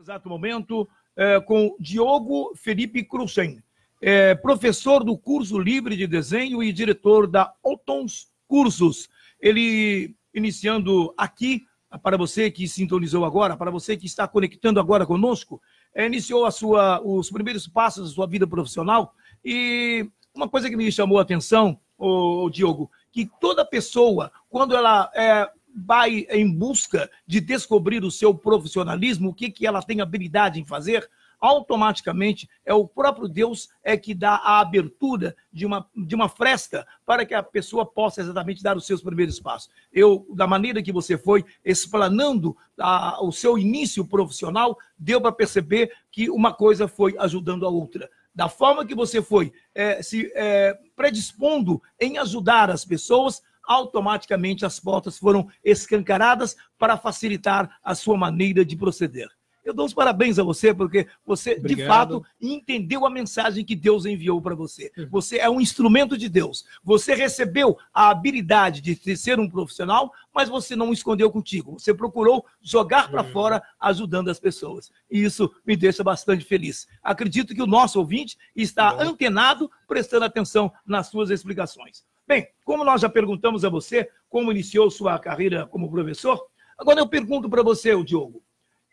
exato momento é, com Diogo Felipe Cruzen, é, professor do curso livre de desenho e diretor da Otons Cursos. Ele iniciando aqui, para você que sintonizou agora, para você que está conectando agora conosco, é, iniciou a sua, os primeiros passos da sua vida profissional e uma coisa que me chamou a atenção, o Diogo, que toda pessoa, quando ela é, vai em busca de descobrir o seu profissionalismo, o que, que ela tem habilidade em fazer, automaticamente é o próprio Deus é que dá a abertura de uma, de uma fresta para que a pessoa possa exatamente dar os seus primeiros passos. Eu, da maneira que você foi explanando a, o seu início profissional, deu para perceber que uma coisa foi ajudando a outra. Da forma que você foi é, se é, predispondo em ajudar as pessoas, automaticamente as portas foram escancaradas para facilitar a sua maneira de proceder. Eu dou os parabéns a você, porque você, Obrigado. de fato, entendeu a mensagem que Deus enviou para você. Você é um instrumento de Deus. Você recebeu a habilidade de ser um profissional, mas você não escondeu contigo. Você procurou jogar para uhum. fora, ajudando as pessoas. E isso me deixa bastante feliz. Acredito que o nosso ouvinte está antenado, prestando atenção nas suas explicações. Bem, como nós já perguntamos a você como iniciou sua carreira como professor, agora eu pergunto para você, Diogo.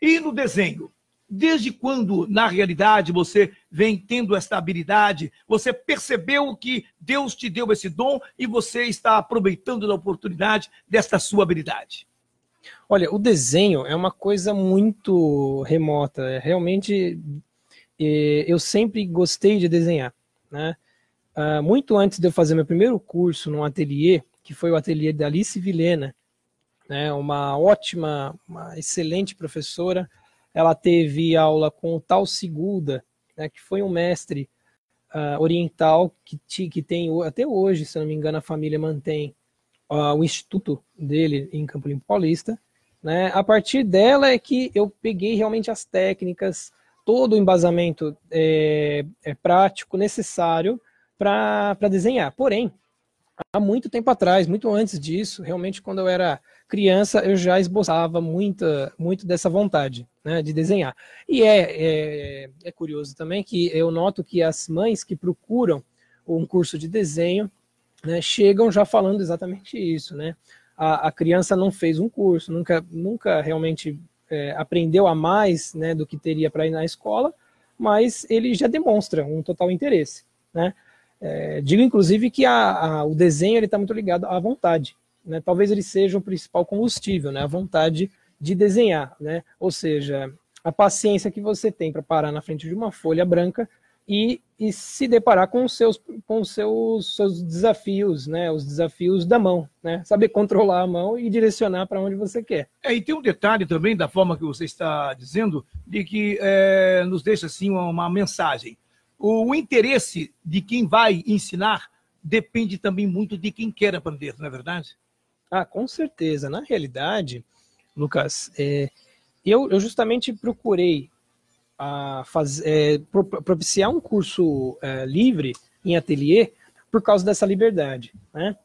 E no desenho? Desde quando, na realidade, você vem tendo esta habilidade? Você percebeu que Deus te deu esse dom e você está aproveitando da oportunidade desta sua habilidade? Olha, o desenho é uma coisa muito remota. Realmente, eh, eu sempre gostei de desenhar, né? Uh, muito antes de eu fazer meu primeiro curso num ateliê, que foi o ateliê da Alice Vilena, né, uma ótima, uma excelente professora. Ela teve aula com o Tal Segunda, né, que foi um mestre uh, oriental que, que tem até hoje, se não me engano, a família mantém uh, o instituto dele em Campo Limpo Paulista. Né? A partir dela é que eu peguei realmente as técnicas, todo o embasamento é, é prático necessário para desenhar. Porém, há muito tempo atrás, muito antes disso, realmente quando eu era criança, eu já esboçava muita, muito dessa vontade né, de desenhar. E é, é, é, curioso também que eu noto que as mães que procuram um curso de desenho né, chegam já falando exatamente isso. Né? A, a, criança não fez um curso, nunca, nunca realmente é, aprendeu a mais né, do que teria para ir na escola, mas ele já demonstra um total interesse. Né? É, digo, inclusive, que a, a, o desenho está muito ligado à vontade. Né? Talvez ele seja o principal combustível, né? a vontade de desenhar. Né? Ou seja, a paciência que você tem para parar na frente de uma folha branca e, e se deparar com os seus, com os seus, seus desafios, né? os desafios da mão. Né? Saber controlar a mão e direcionar para onde você quer. É, e tem um detalhe também da forma que você está dizendo, de que é, nos deixa assim uma, uma mensagem o interesse de quem vai ensinar depende também muito de quem quer aprender, não é verdade? Ah, com certeza. Na realidade, Lucas, é, eu, eu, justamente procurei a faz, é, propiciar um curso é, livre em ateliê por causa dessa liberdade. Né?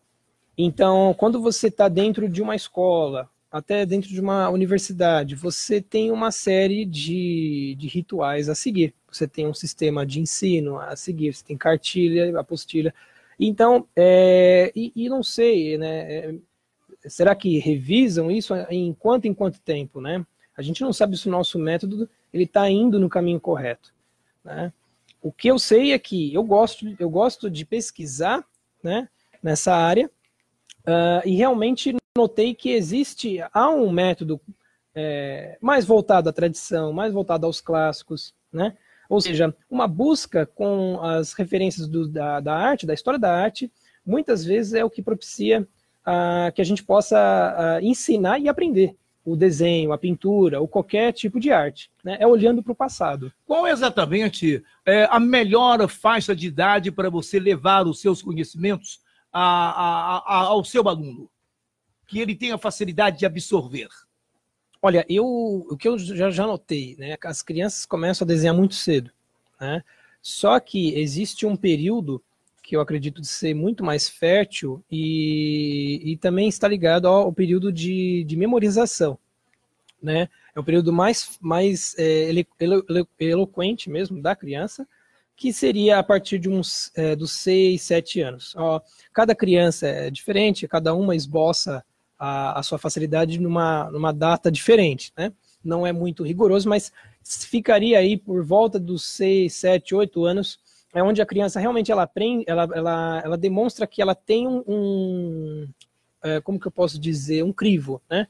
Então, quando você está dentro de uma escola, até dentro de uma universidade, você tem uma série de, de rituais a seguir. Você tem um sistema de ensino a seguir, você tem cartilha, apostilha. Então, é, e, e, não sei, né? É, será que revisam isso em quanto em quanto tempo, né? A gente não sabe se o nosso método ele está indo no caminho correto, né? O que eu sei é que eu gosto, eu gosto de pesquisar, né? Nessa área uh, e realmente notei que existe, há um método é, mais voltado à tradição, mais voltado aos clássicos, né? Ou seja, uma busca com as referências do, da, da, arte, da história da arte, muitas vezes é o que propicia ah, que a gente possa ah, ensinar e aprender o desenho, a pintura, ou qualquer tipo de arte. Né? É olhando para o passado. Qual é exatamente é, a melhor faixa de idade para você levar os seus conhecimentos a, a, a, ao seu aluno? que ele tenha facilidade de absorver? Olha, eu, o que eu já, já notei, né? As crianças começam a desenhar muito cedo, né? Só que existe um período que eu acredito de ser muito mais fértil e, e também está ligado ao, período de, de memorização, né? É o período mais, mais é, elo, elo, eloquente mesmo da criança, que seria a partir de uns é, dos 6, 7 anos. Ó, cada criança é diferente, cada uma esboça a, a, sua facilidade numa, numa data diferente, né? Não é muito rigoroso, mas ficaria aí por volta dos 6, 7, 8 anos, é onde a criança realmente ela aprende, ela, ela, ela demonstra que ela tem um, um é, como que eu posso dizer, um crivo, né?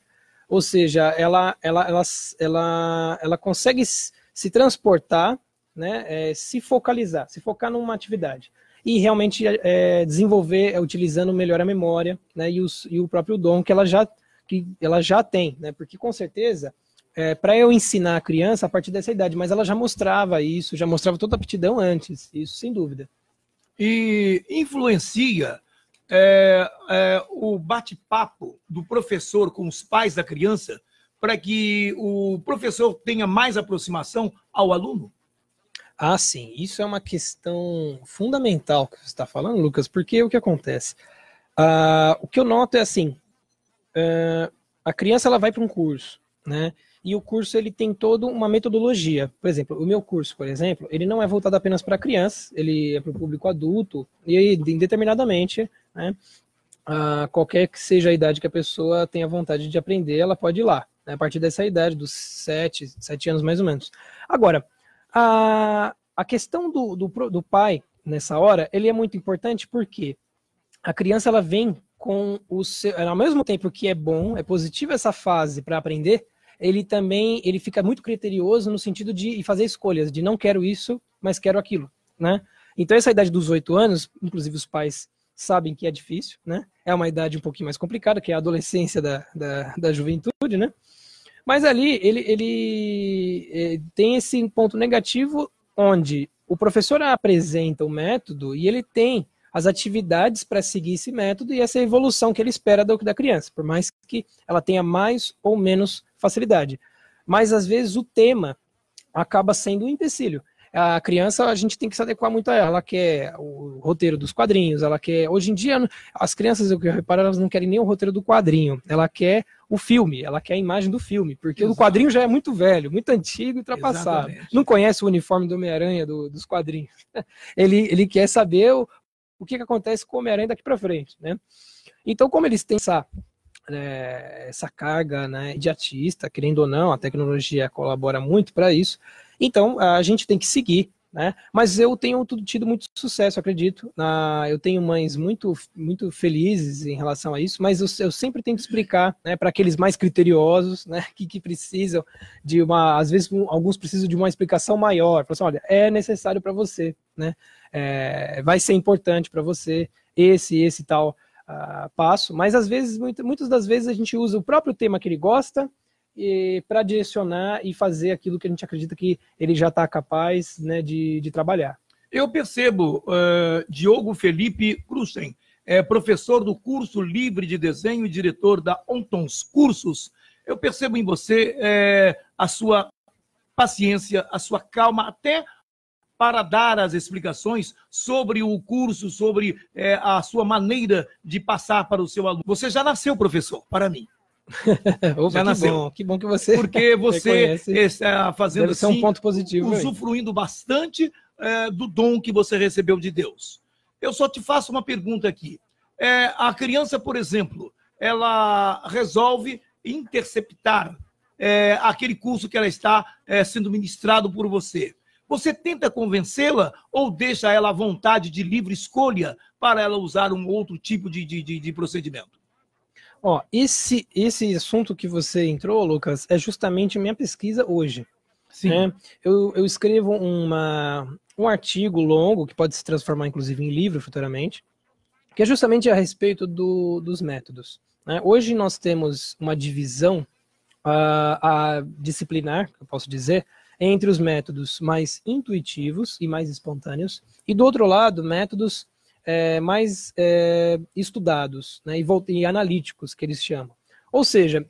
Ou seja, ela, ela, ela, ela, ela consegue se transportar né, é, se focalizar, se focar numa atividade e realmente é, desenvolver é, utilizando melhor a memória né, e, os, e, o próprio dom que ela já, que ela já tem, né, porque com certeza é, para eu ensinar a criança a partir dessa idade, mas ela já mostrava isso, já mostrava toda a aptidão antes, isso sem dúvida. E influencia é, é, o bate-papo do professor com os pais da criança para que o professor tenha mais aproximação ao aluno? Ah, sim, isso é uma questão fundamental que você está falando, Lucas, porque o que acontece? Uh, o que eu noto é assim: uh, a criança ela vai para um curso, né? E o curso ele tem toda uma metodologia. Por exemplo, o meu curso, por exemplo, ele não é voltado apenas para crianças, ele é para o público adulto e indeterminadamente, né? Uh, qualquer que seja a idade que a pessoa tenha vontade de aprender, ela pode ir lá. Né? A partir dessa idade, dos sete, sete anos mais ou menos. Agora, a, a questão do, do, do pai, nessa hora, ele é muito importante porque a criança ela vem com o seu, ao mesmo tempo que é bom, é positivo essa fase para aprender, ele também ele fica muito criterioso no sentido de fazer escolhas, de não quero isso, mas quero aquilo, né? Então essa idade dos oito anos, inclusive os pais sabem que é difícil, né? É uma idade um pouquinho mais complicada, que é a adolescência da, da, da juventude, né? Mas ali ele, ele eh, tem esse ponto negativo onde o professor apresenta o método e ele tem as atividades para seguir esse método e essa evolução que ele espera da criança, por mais que ela tenha mais ou menos facilidade. Mas às vezes o tema acaba sendo um empecilho a criança a gente tem que se adequar muito a ela. Ela quer o roteiro dos quadrinhos, ela quer. Hoje em dia, as crianças, eu reparo, elas não querem nem o roteiro do quadrinho, ela quer o filme, ela quer a imagem do filme, porque Exato. o quadrinho já é muito velho, muito antigo e ultrapassado. Exatamente. Não conhece o uniforme do Homem-Aranha do, dos quadrinhos. ele, ele quer saber o, o que, que acontece com o Homem-Aranha daqui para frente, né? Então, como eles têm essa, é, essa carga né, de artista, querendo ou não, a tecnologia colabora muito para isso. Então, a gente tem que seguir, né? Mas eu tenho tido muito sucesso, acredito. Ah, eu tenho mães muito, muito felizes em relação a isso, mas eu, sempre tento explicar, né, para aqueles mais criteriosos, né, que, que precisam de uma, às vezes alguns precisam de uma explicação maior. Assim, olha, é necessário para você, né? É, vai ser importante para você esse, esse tal uh, passo. Mas às vezes, muito, muitas das vezes a gente usa o próprio tema que ele gosta para direcionar e fazer aquilo que a gente acredita que ele já está capaz né, de, de trabalhar. Eu percebo, uh, Diogo Felipe Cruzen, é professor do curso livre de desenho e diretor da Ontons Cursos. Eu percebo em você é, a sua paciência, a sua calma, até para dar as explicações sobre o curso, sobre é, a sua maneira de passar para o seu aluno. Você já nasceu professor, para mim. Opa, Já nasceu. Que bom, que bom que você. Porque você está fazendo Deve ser um ponto positivo. Usufruindo aí. bastante é, do dom que você recebeu de Deus. Eu só te faço uma pergunta aqui. É, a criança, por exemplo, ela resolve interceptar é, aquele curso que ela está é, sendo ministrado por você. Você tenta convencê-la ou deixa ela à vontade de livre escolha para ela usar um outro tipo de, de, de procedimento? Ó, esse, esse assunto que você entrou, Lucas, é justamente minha pesquisa hoje. Sim. Né? Eu, eu escrevo uma, um artigo longo, que pode se transformar inclusive em livro futuramente, que é justamente a respeito do, dos métodos. Né? Hoje nós temos uma divisão uh, a disciplinar, eu posso dizer, entre os métodos mais intuitivos e mais espontâneos, e do outro lado, métodos é, mais é, estudados né, e, e, analíticos, que eles chamam. Ou seja,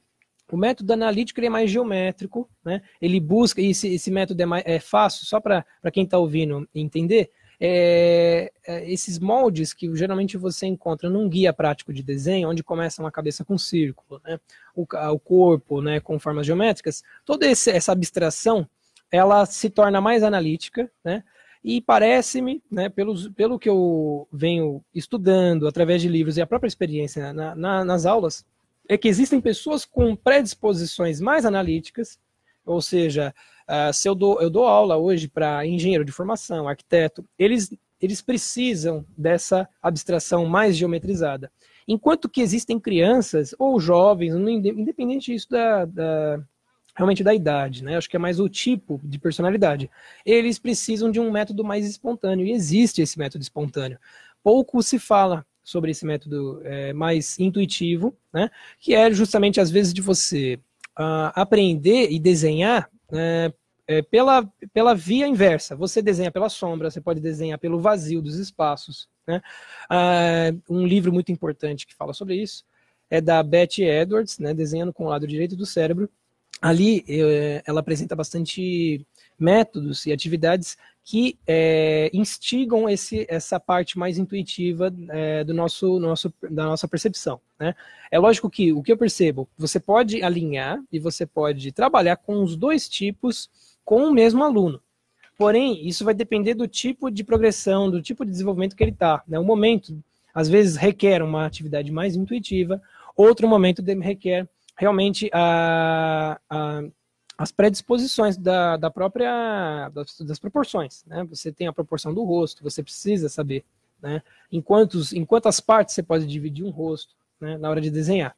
o método analítico é mais geométrico, né, ele busca, e esse, esse método é, mais, é fácil, só para quem está ouvindo entender, é, é, esses moldes que geralmente você encontra num guia prático de desenho, onde começa uma cabeça com círculo, né? o, o corpo né, com formas geométricas, toda esse, essa abstração ela se torna mais analítica, né? E parece-me, né, pelo, pelo que eu venho estudando através de livros e a própria experiência na, na, nas aulas, é que existem pessoas com predisposições mais analíticas, ou seja, uh, se eu dou, eu dou aula hoje para engenheiro de formação, arquiteto, eles, eles precisam dessa abstração mais geometrizada. Enquanto que existem crianças ou jovens, independente disso da, da realmente da idade, né? Acho que é mais o tipo de personalidade. Eles precisam de um método mais espontâneo e existe esse método espontâneo. Pouco se fala sobre esse método é, mais intuitivo, né? Que é justamente às vezes de você uh, aprender e desenhar né, é, pela, pela via inversa. Você desenha pela sombra, você pode desenhar pelo vazio dos espaços. Né? Uh, um livro muito importante que fala sobre isso é da Betty Edwards, né, Desenhando com o Lado Direito do Cérebro, ali eh, ela apresenta bastante métodos e atividades que é, instigam esse, essa parte mais intuitiva é, do nosso, nosso, da nossa percepção. Né? É lógico que o que eu percebo, você pode alinhar e você pode trabalhar com os dois tipos com o mesmo aluno. Porém, isso vai depender do tipo de progressão, do tipo de desenvolvimento que ele está. Né? Um momento, às vezes, requer uma atividade mais intuitiva, outro momento requer realmente a, a, as predisposições da, da própria das, das, proporções. Né? Você tem a proporção do rosto, você precisa saber né? em, quantos, em quantas partes você pode dividir um rosto né? na hora de desenhar.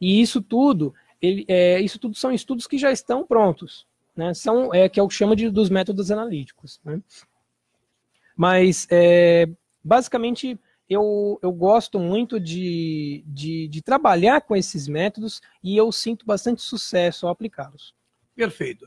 E isso tudo, ele, é, isso tudo são estudos que já estão prontos, né? São é que é o que chama de dos métodos analíticos. Né? Mas é, basicamente eu, eu gosto muito de, de, de trabalhar com esses métodos e eu sinto bastante sucesso ao aplicá-los. Perfeito.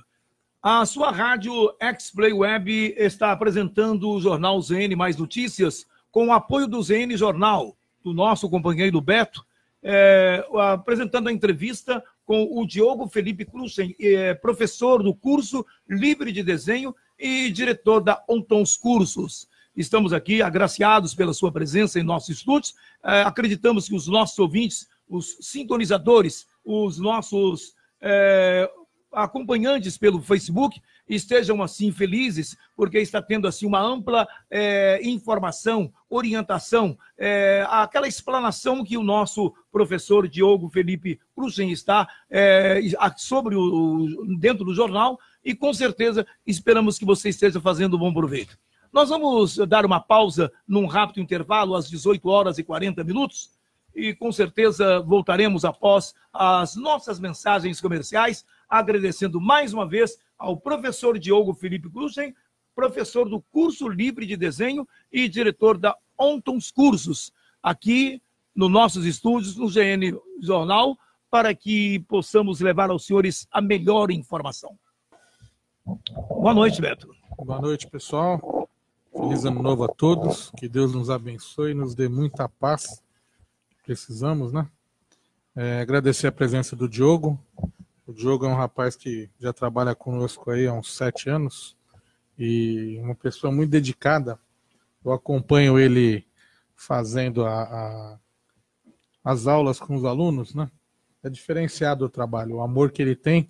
A sua rádio X-Play Web está apresentando o jornal ZN Mais Notícias com o apoio do ZN Jornal, do nosso companheiro Beto, é, apresentando a entrevista com o Diogo Felipe Cruzen, é, professor do curso Livre de Desenho e diretor da Ontons Cursos. Estamos aqui agraciados pela sua presença em nossos estúdios. É, acreditamos que os nossos ouvintes, os sintonizadores, os nossos é, acompanhantes pelo Facebook estejam assim felizes, porque está tendo assim uma ampla é, informação, orientação, é, aquela explanação que o nosso professor Diogo Felipe Cruzen está é, sobre o, dentro do jornal e com certeza esperamos que você esteja fazendo um bom proveito. Nós vamos dar uma pausa num rápido intervalo às 18 horas e 40 minutos e com certeza voltaremos após as nossas mensagens comerciais, agradecendo mais uma vez ao professor Diogo Felipe Cruzen, professor do curso livre de desenho e diretor da Ontons Cursos, aqui nos nossos estúdios, no GN Jornal, para que possamos levar aos senhores a melhor informação. Boa noite, Beto. Boa noite, pessoal. Feliz ano novo a todos. Que Deus nos abençoe e nos dê muita paz. Precisamos, né? É, agradecer a presença do Diogo. O Diogo é um rapaz que já trabalha conosco aí há uns sete anos e uma pessoa muito dedicada. Eu acompanho ele fazendo a, a, as aulas com os alunos, né? É diferenciado o trabalho, o amor que ele tem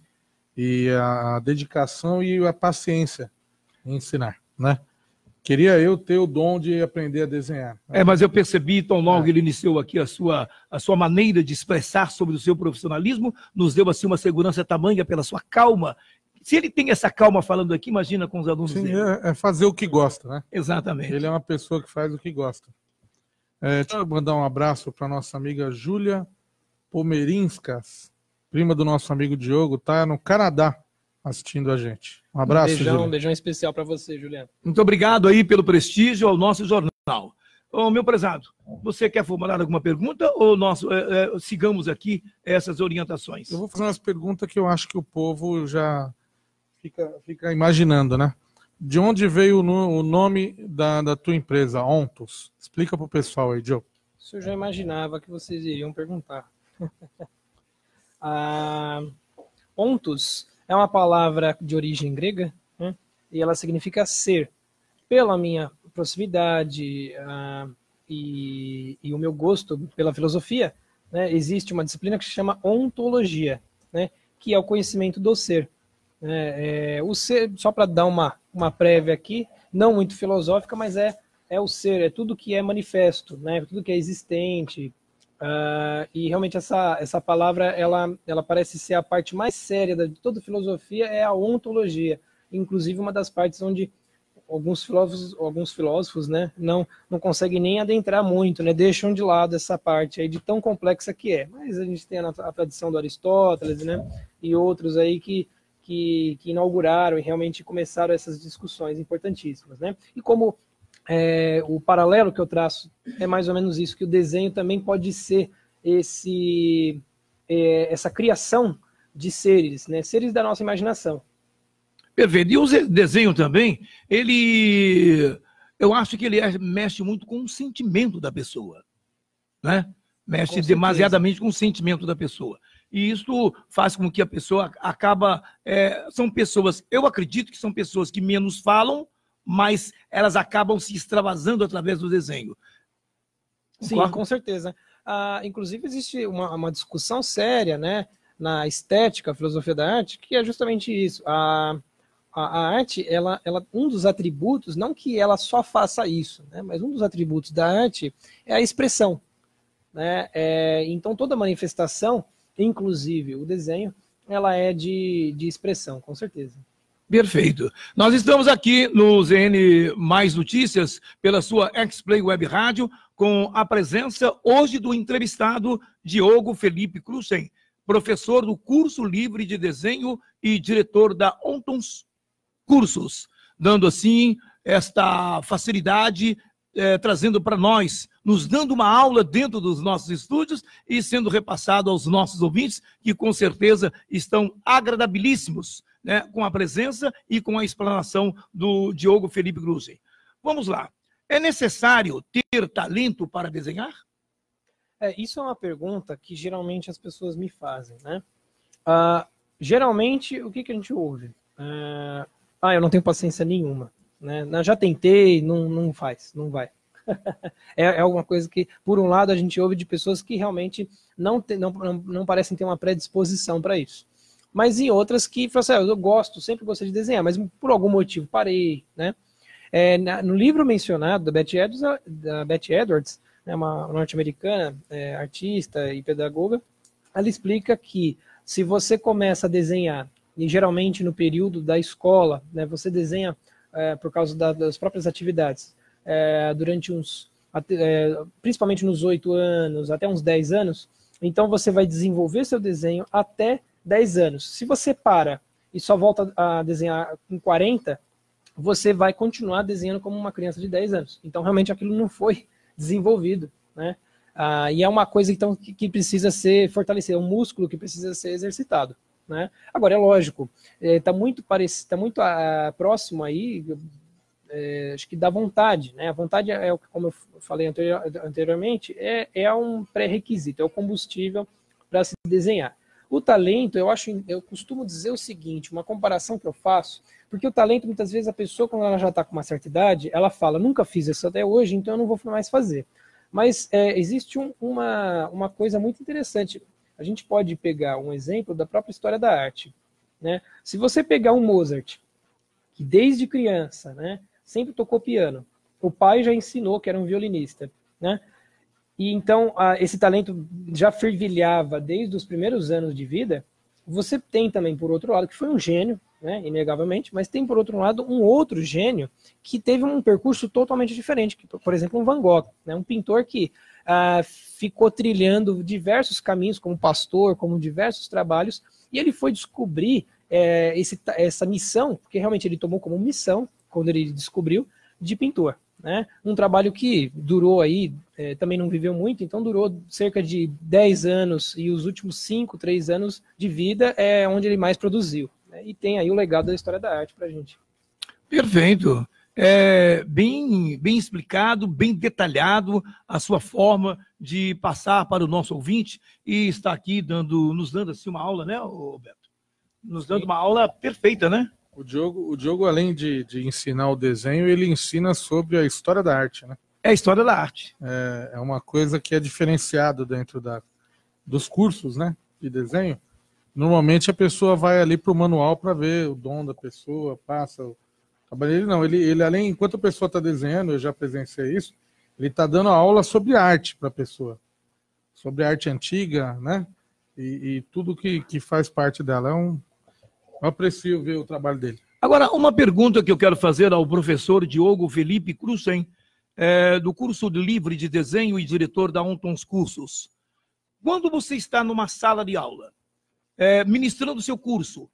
e a dedicação e a paciência em ensinar, né? Queria eu ter o dom de aprender a desenhar. É, mas eu percebi, tão logo é. ele iniciou aqui a sua, a sua maneira de expressar sobre o seu profissionalismo, nos deu assim uma segurança tamanha pela sua calma. Se ele tem essa calma falando aqui, imagina com os alunos Sim, dele. É, é fazer o que gosta, né? Exatamente. Ele é uma pessoa que faz o que gosta. É, deixa eu mandar um abraço para nossa amiga Júlia Pomerinskas, prima do nosso amigo Diogo, tá no Canadá assistindo a gente. Um abraço, um beijão, um beijão especial para você, Juliano. Muito obrigado aí pelo prestígio ao nosso jornal. Ô, meu prezado, você quer formular alguma pergunta ou nós é, é, sigamos aqui essas orientações? Eu vou fazer umas perguntas que eu acho que o povo já fica, fica imaginando, né? De onde veio o, nome da, da tua empresa, Ontos? Explica para o pessoal aí, Joe. Isso eu já imaginava que vocês iriam perguntar. ah, Ontos é uma palavra de origem grega né? e ela significa ser. pela minha proximidade uh, e, e, o meu gosto pela filosofia, né, existe uma disciplina que se chama ontologia, né, que é o conhecimento do ser. É, é, o ser, só para dar uma, uma prévia aqui, não muito filosófica, mas é, é o ser, é tudo que é manifesto, né, tudo que é existente. Uh, e realmente essa, essa palavra ela, ela parece ser a parte mais séria de toda filosofia, é a ontologia. Inclusive uma das partes onde alguns filósofos, alguns filósofos, né, não não conseguem nem adentrar muito, né, deixam de lado essa parte aí de tão complexa que é. Mas a gente tem a, a tradição do Aristóteles, né, e outros aí que, que, que inauguraram e realmente começaram essas discussões importantíssimas, né. E como é, o paralelo que eu traço é mais ou menos isso, que o desenho também pode ser esse é, essa criação de seres, né, seres da nossa imaginação. Perfeito. E o desenho também, ele. Eu acho que ele é, mexe muito com o sentimento da pessoa. Né? Mexe com demasiadamente com o sentimento da pessoa. E isso faz com que a pessoa acaba. É, são pessoas, eu acredito que são pessoas que menos falam, mas elas acabam se extravasando através do desenho. Sim, com certeza. Ah, inclusive, existe uma, uma, discussão séria né, na estética, filosofia da arte, que é justamente isso. Ah, a, a, arte, ela, ela, um dos atributos, não que ela só faça isso, né, mas um dos atributos da arte é a expressão. Né? É, então, toda manifestação, inclusive o desenho, ela é de, de expressão, com certeza. Perfeito. Nós estamos aqui no ZN Mais Notícias, pela sua X-Play Web Rádio, com a presença hoje do entrevistado Diogo Felipe Cruzen, professor do curso livre de desenho e diretor da Ontons cursos, dando assim esta facilidade, eh, trazendo para nós, nos dando uma aula dentro dos nossos estúdios e sendo repassado aos nossos ouvintes, que com certeza estão agradabilíssimos né, com a presença e com a explanação do Diogo Felipe Gruzzi. Vamos lá. É necessário ter talento para desenhar? É, isso é uma pergunta que geralmente as pessoas me fazem, né? Uh, geralmente, o que, que a gente ouve? Uh, ah, eu não tenho paciência nenhuma. Né? Já tentei, não, não faz, não vai. é, é alguma coisa que, por um lado, a gente ouve de pessoas que realmente não, te, não, não, não parecem ter uma predisposição para isso. Mas em outras que assim, ah, eu gosto, sempre gostei de desenhar, mas por algum motivo parei, né? É, no livro mencionado da Betty Edwards, da Betty Edwards né, uma norte-americana, é, artista e pedagoga, ela explica que se você começa a desenhar e geralmente no período da escola, né, você desenha é, por causa da, das próprias atividades, é, durante uns, é, principalmente nos oito anos, até uns 10 anos, então você vai desenvolver seu desenho até 10 anos. Se você para e só volta a desenhar com 40, você vai continuar desenhando como uma criança de 10 anos. Então, realmente, aquilo não foi desenvolvido, né? Ah, e é uma coisa então, que, que precisa ser fortalecida, é um músculo que precisa ser exercitado. Né? Agora, é lógico, está é, tá muito, parecido, tá muito a, ah, próximo aí, é, acho que da vontade. Né? A vontade, é, é como eu falei anterior, anteriormente, é, é um pré-requisito, é o combustível para se desenhar. O talento, eu acho, eu costumo dizer o seguinte, uma comparação que eu faço, porque o talento, muitas vezes, a pessoa, quando ela já está com uma certa idade, ela fala, nunca fiz isso até hoje, então eu não vou mais fazer. Mas é, existe um, uma, uma coisa muito interessante a gente pode pegar um exemplo da própria história da arte. Né? Se você pegar um Mozart, que desde criança né, sempre tocou piano, o pai já ensinou que era um violinista, né? E então a, esse talento já fervilhava desde os primeiros anos de vida, você tem também, por outro lado, que foi um gênio, né, inegavelmente, mas tem, por outro lado, um outro gênio que teve um percurso totalmente diferente, que, por exemplo, um Van Gogh, né, um pintor que ah, ficou trilhando diversos caminhos como pastor, como diversos trabalhos, e ele foi descobrir é, esse, essa missão, porque realmente ele tomou como missão, quando ele descobriu, de pintor. Né? Um trabalho que durou aí, é, também não viveu muito, então durou cerca de 10 anos, e os últimos 5, 3 anos de vida é onde ele mais produziu. Né? E tem aí o legado da história da arte para gente. Perfeito é, bem, bem explicado, bem detalhado a sua forma de passar para o nosso ouvinte e está aqui dando, nos dando assim uma aula, né, Roberto? Nos dando uma aula perfeita, né? O Diogo, o Diogo além de, de ensinar o desenho, ele ensina sobre a história da arte, né? É a história da arte. É, é uma coisa que é diferenciado dentro da, dos cursos, né? De desenho. Normalmente a pessoa vai ali para o manual para ver o dom da pessoa, passa o. Ele não, ele, ele além, enquanto a pessoa está desenhando, eu já presenciei isso, ele está dando aula sobre arte para a pessoa. Sobre arte antiga, né? E, e tudo que, que faz parte dela. É um, eu aprecio ver o trabalho dele. Agora, uma pergunta que eu quero fazer ao professor Diogo Felipe Cruzen, é, do curso livre de desenho e diretor da Ontons Cursos. Quando você está numa sala de aula, é, ministrando seu curso,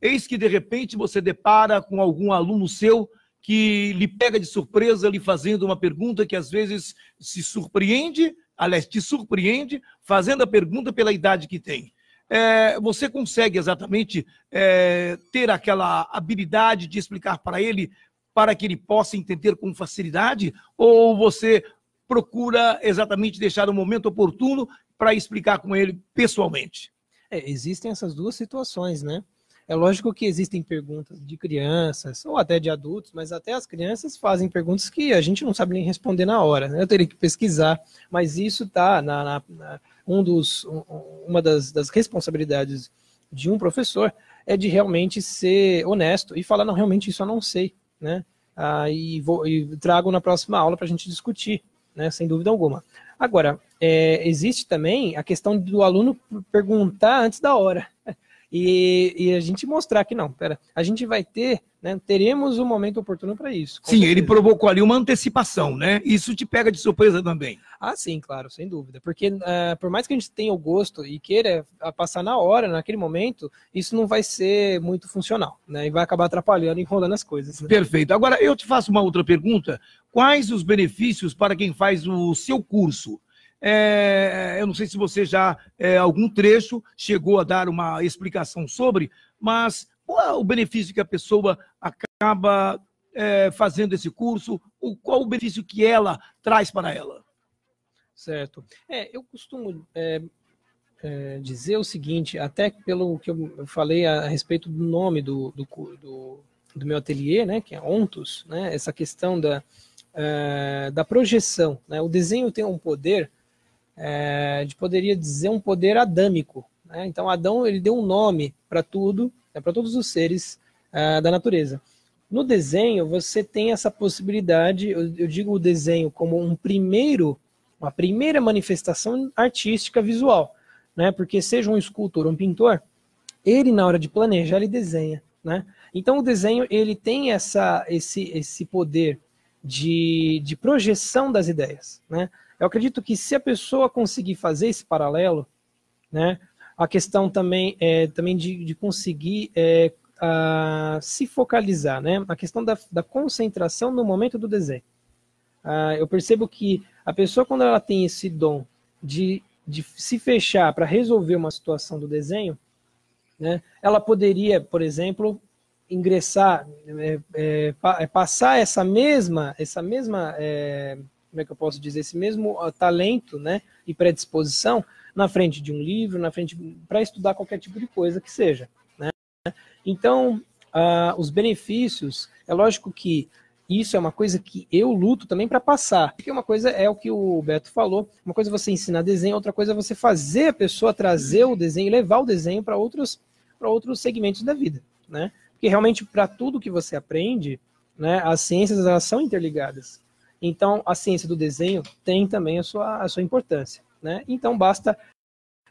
eis que de repente você depara com algum aluno seu que lhe pega de surpresa, lhe fazendo uma pergunta que às vezes se surpreende, aliás, te surpreende, fazendo a pergunta pela idade que tem é, você consegue exatamente é, ter aquela habilidade de explicar para ele para que ele possa entender com facilidade? Ou você procura exatamente deixar o momento oportuno para explicar com ele pessoalmente? É, existem essas duas situações, né? É lógico que existem perguntas de crianças ou até de adultos, mas até as crianças fazem perguntas que a gente não sabe nem responder na hora. Né? Eu teria que pesquisar, mas isso está na, na, na, um dos, um, uma das, das responsabilidades de um professor é de realmente ser honesto e falar, não, realmente isso eu não sei, né? Ah, e, vou, e trago na próxima aula para a gente discutir, né? Sem dúvida alguma. Agora, é, existe também a questão do aluno perguntar antes da hora e, e, a gente mostrar que não, pera, a gente vai ter, né, teremos um momento oportuno para isso. Sim, certeza. ele provocou ali uma antecipação, né? Isso te pega de surpresa também. Ah, sim, claro, sem dúvida. Porque uh, por mais que a gente tenha o gosto e queira passar na hora, naquele momento, isso não vai ser muito funcional, né? E vai acabar atrapalhando, enrolando as coisas. Né? Perfeito. Agora, eu te faço uma outra pergunta. Quais os benefícios para quem faz o seu curso? É, eu não sei se você já, é, algum trecho, chegou a dar uma explicação sobre, mas qual é o benefício que a pessoa acaba é, fazendo esse curso? O, qual o benefício que ela traz para ela? Certo. É, eu costumo é, é, dizer o seguinte, até pelo que eu falei a, respeito do nome do, do, do, do, meu ateliê, né, que é Ontos, né, essa questão da, é, da projeção. Né, o desenho tem um poder é, de poderia dizer um poder adâmico. Né? Então Adão ele deu um nome para tudo, né, para todos os seres é, da natureza. No desenho você tem essa possibilidade, eu, eu digo o desenho como um primeiro, uma primeira manifestação artística visual, né? Porque seja um escultor, um pintor, ele na hora de planejar ele desenha, né? Então o desenho ele tem essa, esse, esse poder de, de projeção das ideias, né? Eu acredito que se a pessoa conseguir fazer esse paralelo, né, a questão também é também de, de conseguir é, a, se focalizar, né, a questão da, da concentração no momento do desenho. Ah, eu percebo que a pessoa, quando ela tem esse dom de, de se fechar para resolver uma situação do desenho, né, ela poderia, por exemplo, ingressar, é, é, é passar essa mesma, essa mesma é, como é que eu posso dizer, esse mesmo uh, talento né, e predisposição na frente de um livro, na frente para estudar qualquer tipo de coisa que seja. Né? Então, uh, os benefícios, é lógico que isso é uma coisa que eu luto também para passar. Porque uma coisa é o que o Beto falou, uma coisa é você ensinar desenho, outra coisa é você fazer a pessoa trazer o desenho, levar o desenho para outros, outros segmentos da vida. Né? Porque realmente, para tudo que você aprende, né, as ciências elas são interligadas. Então, a ciência do desenho tem também a sua, a sua importância. Né? Então, basta.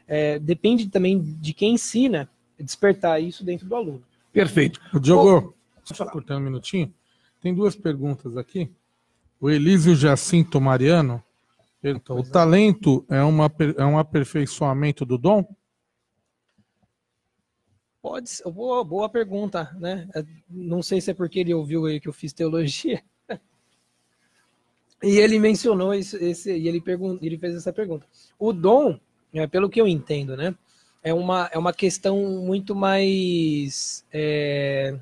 É, depende também de quem ensina despertar isso dentro do aluno. Perfeito. O Diogo, só cortando um minutinho, tem duas perguntas aqui. O Elísio Jacinto Mariano pergunta: o talento é, uma, é um aperfeiçoamento do dom? Pode ser, boa, boa pergunta, né? É, não sei se é porque ele ouviu aí que eu fiz teologia, e ele mencionou esse, esse e ele, ele fez essa pergunta. O dom, é, pelo que eu entendo, né, é uma, é uma questão muito mais é,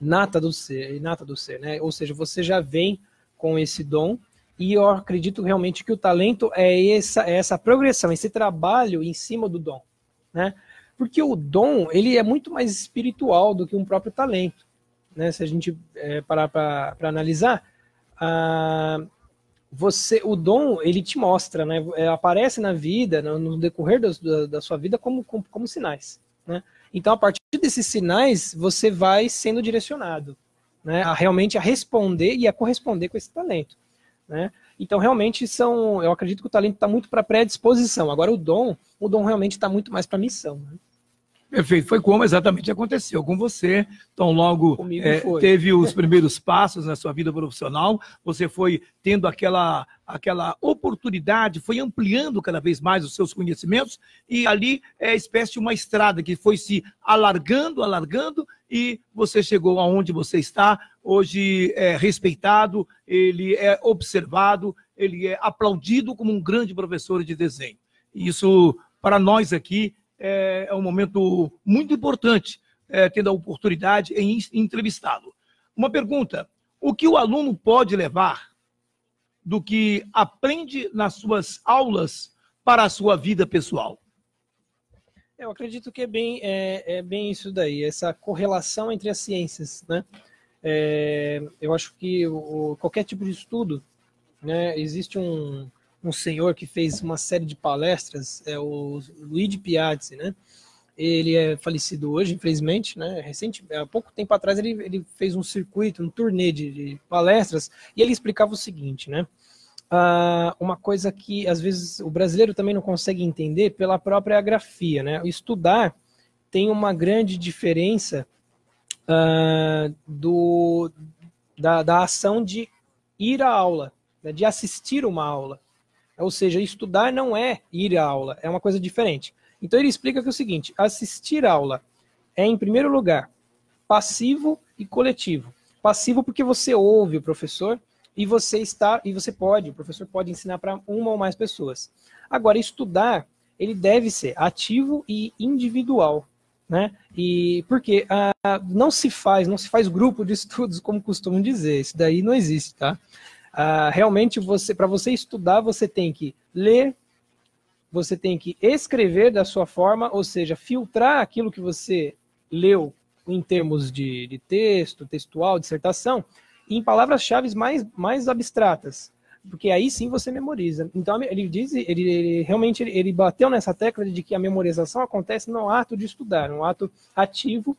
nata do ser, nata do ser, né? Ou seja, você já vem com esse dom e eu acredito realmente que o talento é essa, é essa progressão, esse trabalho em cima do dom, né? Porque o dom ele é muito mais espiritual do que um próprio talento, né, se a gente é, parar para analisar, você, o dom, ele te mostra, né, é, aparece na vida, no, no decorrer da, da, sua vida, como, como, como sinais. Né? Então, a partir desses sinais, você vai sendo direcionado né, a realmente a responder e a corresponder com esse talento. Né? Então, realmente, são. Eu acredito que o talento está muito para predisposição. Agora, o dom, o dom realmente está muito mais para missão. Né? Perfeito, foi como exatamente aconteceu com você. Então, logo é, teve os primeiros passos na sua vida profissional, você foi tendo aquela, aquela oportunidade, foi ampliando cada vez mais os seus conhecimentos, e ali é espécie de uma estrada que foi se alargando, alargando, e você chegou aonde você está. Hoje é respeitado, ele é observado, ele é aplaudido como um grande professor de desenho. Isso, para nós aqui, é um momento muito importante, é, tendo a oportunidade em entrevistá-lo. Uma pergunta: o que o aluno pode levar do que aprende nas suas aulas para a sua vida pessoal? Eu acredito que é bem, é, é bem isso daí, essa correlação entre as ciências, né? É, eu acho que o, qualquer tipo de estudo, né, existe um, um senhor que fez uma série de palestras, é o Luigi Piazzi, né? Ele é falecido hoje, infelizmente, né? Recente, há pouco tempo atrás ele, ele fez um circuito, um turnê de, de palestras e ele explicava o seguinte, né? Ah, uma coisa que às vezes o brasileiro também não consegue entender pela própria grafia, né? Estudar tem uma grande diferença ah, do, da, da ação de ir à aula, né? de assistir uma aula. Ou seja, estudar não é ir à aula, é uma coisa diferente. Então ele explica que é o seguinte: assistir aula é, em primeiro lugar, passivo e coletivo. Passivo porque você ouve o professor e você está e você pode, o professor pode ensinar para uma ou mais pessoas. Agora, estudar, ele deve ser ativo e individual, né? E porque ah, não se faz, não se faz grupo de estudos como costumam dizer, isso daí não existe, tá? Uh, realmente, você para você estudar, você tem que ler, você tem que escrever da sua forma, ou seja, filtrar aquilo que você leu em termos de, de texto, textual, dissertação, em palavras-chave mais, mais abstratas, porque aí sim você memoriza. Então ele diz, ele, ele realmente ele, bateu nessa tecla de que a memorização acontece no ato de estudar, no ato ativo,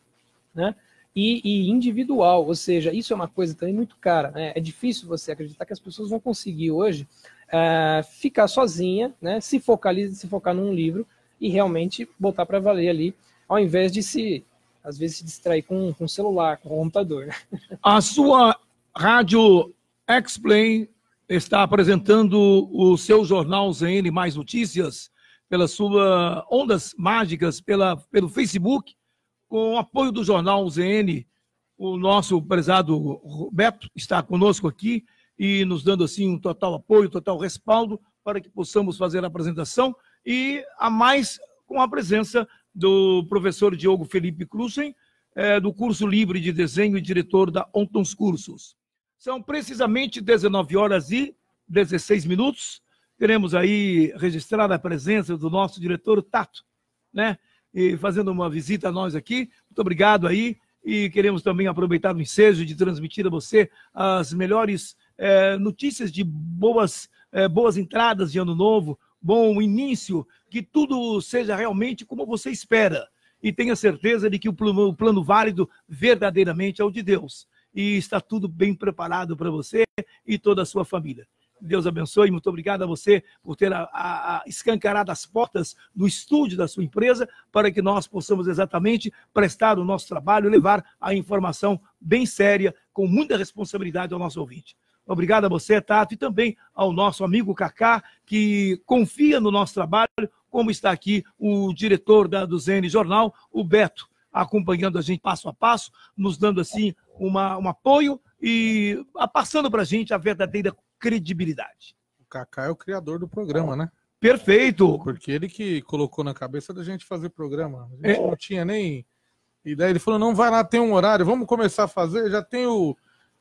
né? E, e, individual, ou seja, isso é uma coisa também muito cara. Né? É difícil você acreditar que as pessoas vão conseguir hoje uh, ficar sozinha, né? se focalizar, se focar num livro e realmente botar para valer ali, ao invés de se, às vezes, se distrair com, com celular, com computador. A sua rádio Explain está apresentando o seu jornal ZN Mais Notícias pelas suas ondas mágicas, pela, pelo Facebook com o apoio do jornal ZN, o nosso prezado Roberto está conosco aqui e nos dando assim um total apoio, total respaldo para que possamos fazer a apresentação e a mais com a presença do professor Diogo Felipe Cruzen, é, do curso livre de desenho e diretor da Ontons Cursos. São precisamente 19 horas e 16 minutos. Queremos aí registrar a presença do nosso diretor Tato, né? E fazendo uma visita a nós aqui. Muito obrigado aí. E queremos também aproveitar o ensejo de transmitir a você as melhores é, notícias de boas, é, boas entradas de ano novo, bom início, que tudo seja realmente como você espera. E tenha certeza de que o plano, o plano válido verdadeiramente é o de Deus. E está tudo bem preparado para você e toda a sua família. Deus abençoe. Muito obrigado a você por ter a, a, a escancarado as portas do estúdio da sua empresa para que nós possamos exatamente prestar o nosso trabalho, levar a informação bem séria, com muita responsabilidade ao nosso ouvinte. Obrigado a você, Tato, e também ao nosso amigo Cacá, que confia no nosso trabalho, como está aqui o diretor da, do ZN Jornal, o Beto, acompanhando a gente passo a passo, nos dando assim uma, um apoio e passando para a gente a verdadeira credibilidade. O Kaká é o criador do programa, né? Perfeito. Porque ele que colocou na cabeça da gente fazer programa. A gente é. não tinha nem ideia. Ele falou: não vai lá, tem um horário, vamos começar a fazer. Já tem o,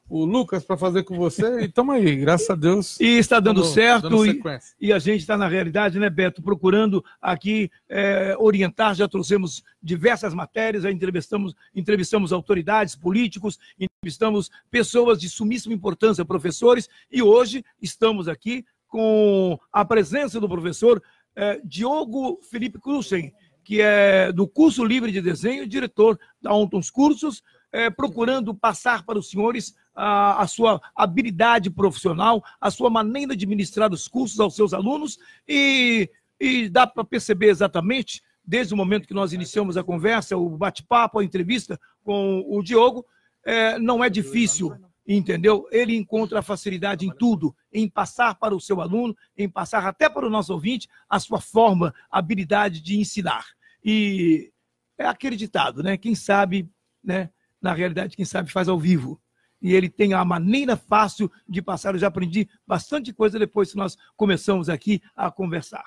o Lucas para fazer com você e estamos aí, graças a Deus. E está dando certo. Dando e, e, a gente está, na realidade, né, Beto, procurando aqui é, orientar. Já trouxemos diversas matérias, já entrevistamos, entrevistamos autoridades, políticos, entrevistamos pessoas de sumíssima importância, professores, e hoje estamos aqui com a presença do professor é, Diogo Felipe Cruzen, que é do curso livre de desenho, diretor da Ontons Cursos, é, procurando passar para os senhores a, a, sua habilidade profissional, a sua maneira de ministrar os cursos aos seus alunos e, e dá para perceber exatamente, desde o momento que nós iniciamos a conversa, o bate-papo, a entrevista com o Diogo, é, não é difícil, entendeu? Ele encontra facilidade em tudo, em passar para o seu aluno, em passar até para o nosso ouvinte a sua forma, habilidade de ensinar. E é acreditado, né? Quem sabe, né? Na realidade, quem sabe faz ao vivo e ele tem a maneira fácil de passar. Eu já aprendi bastante coisa depois que nós começamos aqui a conversar.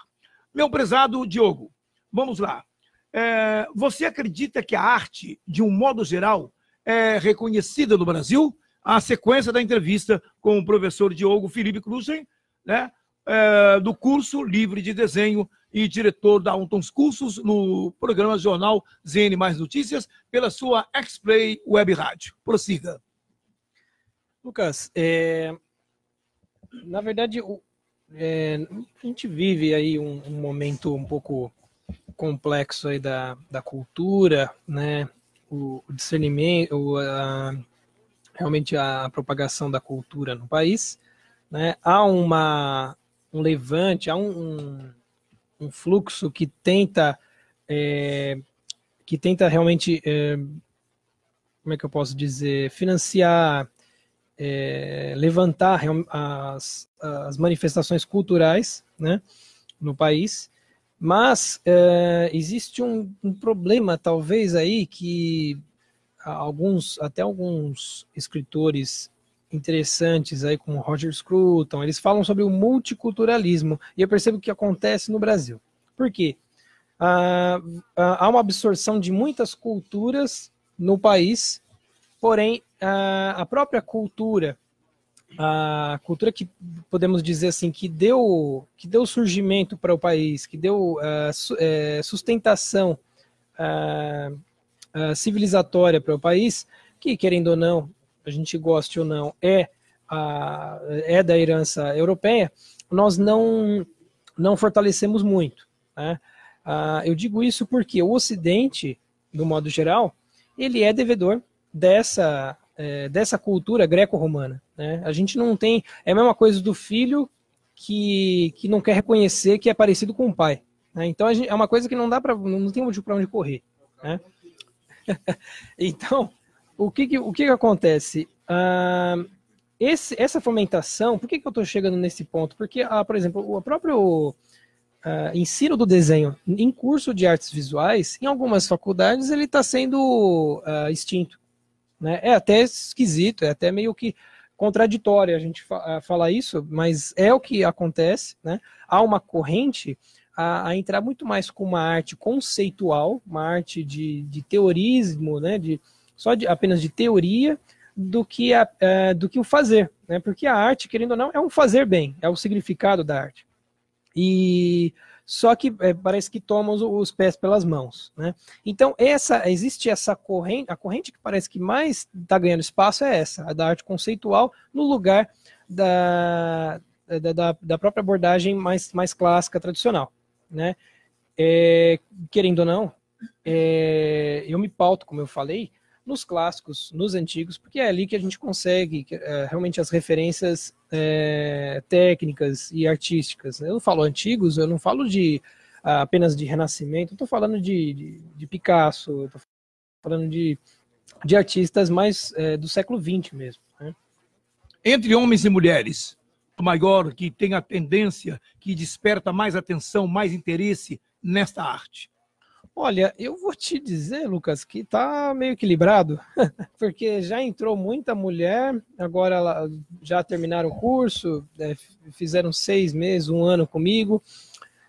Meu prezado Diogo, vamos lá. É, você acredita que a arte, de um modo geral, é reconhecida no Brasil? A sequência da entrevista com o professor Diogo Felipe Cruzen, né, é, do curso livre de desenho e diretor da Untons Cursos no programa Jornal ZN Mais Notícias, pela sua X-Play Web Rádio. Prossiga. Lucas, é, na verdade, o, é, a gente vive aí um, um, momento um pouco complexo aí da, da cultura, né? O, o discernimento, o, a, realmente a propagação da cultura no país, né? Há uma um levante, há um, um fluxo que tenta é, que tenta realmente é, como é que eu posso dizer financiar é, levantar as, as, manifestações culturais né, no país, mas é, existe um, um, problema talvez aí que alguns até alguns escritores interessantes aí como Roger Scruton eles falam sobre o multiculturalismo e eu percebo que acontece no Brasil. Por quê? Ah, há uma absorção de muitas culturas no país Porém, a, própria cultura, a cultura que podemos dizer assim que deu que deu surgimento para o país, que deu su, é, sustentação uh, civilizatória para o país, que querendo ou não, a gente goste ou não, é a, é da herança europeia, nós não não fortalecemos muito. Né? eu digo isso porque o Ocidente, do modo geral, ele é devedor dessa, é, dessa cultura greco-romana. Né? A gente não tem. É a mesma coisa do filho que, que não quer reconhecer que é parecido com o pai. Né? Então gente, é uma coisa que não dá para. não tem motivo para onde correr. Né? então, o que, que, o que, que acontece? Ah, esse, essa fomentação, por que, que eu estou chegando nesse ponto? Porque, ah, por exemplo, o próprio uh, ensino do desenho em curso de artes visuais, em algumas faculdades, ele está sendo uh, extinto. Né? É até esquisito, é até meio que contraditório a gente fa falar isso, mas é o que acontece. Né? Há uma corrente a, a, entrar muito mais com uma arte conceitual, uma arte de, de teorismo, né? de, só de, apenas de teoria, do que, a, é, do que o fazer. Né? Porque a arte, querendo ou não, é um fazer bem, é o significado da arte. E só que é, parece que tomam os, os, pés pelas mãos, né? Então essa existe essa corrente, a corrente que parece que mais está ganhando espaço é essa, a da arte conceitual no lugar da, da, da, da própria abordagem mais, mais clássica tradicional, né? É, querendo ou não, é, eu me pauto, como eu falei, nos clássicos, nos antigos, porque é ali que a gente consegue é, realmente as referências é, técnicas e artísticas. Eu não falo antigos, eu não falo de apenas de Renascimento, estou falando de, de, de Picasso, estou falando de, de artistas mais é, do século XX mesmo. Né? Entre homens e mulheres, o maior que tem a tendência, que desperta mais atenção, mais interesse nesta arte? Olha, eu vou te dizer, Lucas, que tá meio equilibrado, porque já entrou muita mulher, agora já terminaram o curso, é, fizeram seis meses, um ano comigo.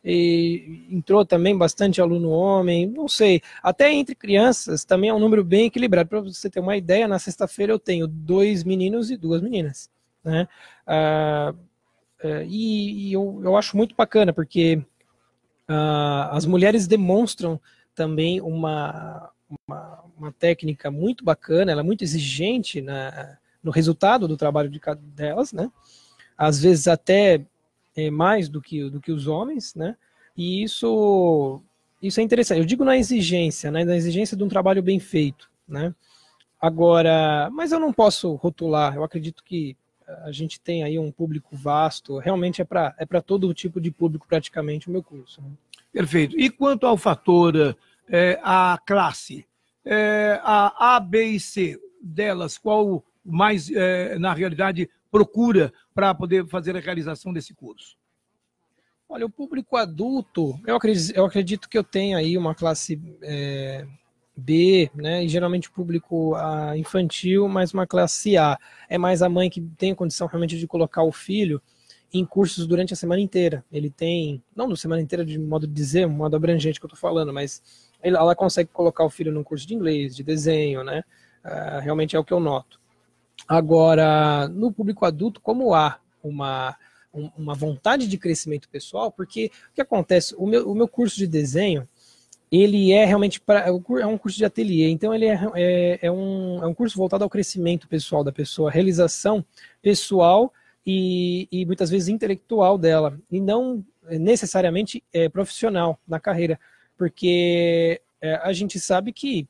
e entrou também bastante aluno homem, não sei. Até entre crianças também é um número bem equilibrado. Para você ter uma ideia, na sexta-feira eu tenho dois meninos e duas meninas. Né? Ah, é, e, e eu, eu acho muito bacana, porque ah, as mulheres demonstram também uma, uma, uma, técnica muito bacana, ela é muito exigente na, no resultado do trabalho de cada delas, né? Às vezes até é, mais do que, do que os homens, né? E isso, isso é interessante. Eu digo na exigência, né? Na exigência de um trabalho bem feito, né? Agora, mas eu não posso rotular. Eu acredito que a gente tem aí um público vasto. Realmente é para é todo tipo de público praticamente o meu curso. Né? Perfeito. E quanto ao fator é, a classe, é, a A, B e C delas, qual mais é, na realidade procura para poder fazer a realização desse curso? Olha, o público adulto, eu acredito, eu acredito que eu tenho aí uma classe é, B, né? E geralmente público a, infantil, mas uma classe A. É mais a mãe que tem condição realmente de colocar o filho em cursos durante a semana inteira. Ele tem, não na semana inteira de modo de dizer, um modo abrangente que eu estou falando, mas ela consegue colocar o filho num curso de inglês, de desenho, né? Uh, realmente é o que eu noto. Agora, no público adulto, como há uma, uma vontade de crescimento pessoal, porque o que acontece? O meu, o meu curso de desenho, ele é realmente pra, é um curso de ateliê, então ele é, é, é, um, é um curso voltado ao crescimento pessoal da pessoa, realização pessoal e, e muitas vezes intelectual dela, e não necessariamente é, profissional na carreira, porque é, a gente sabe que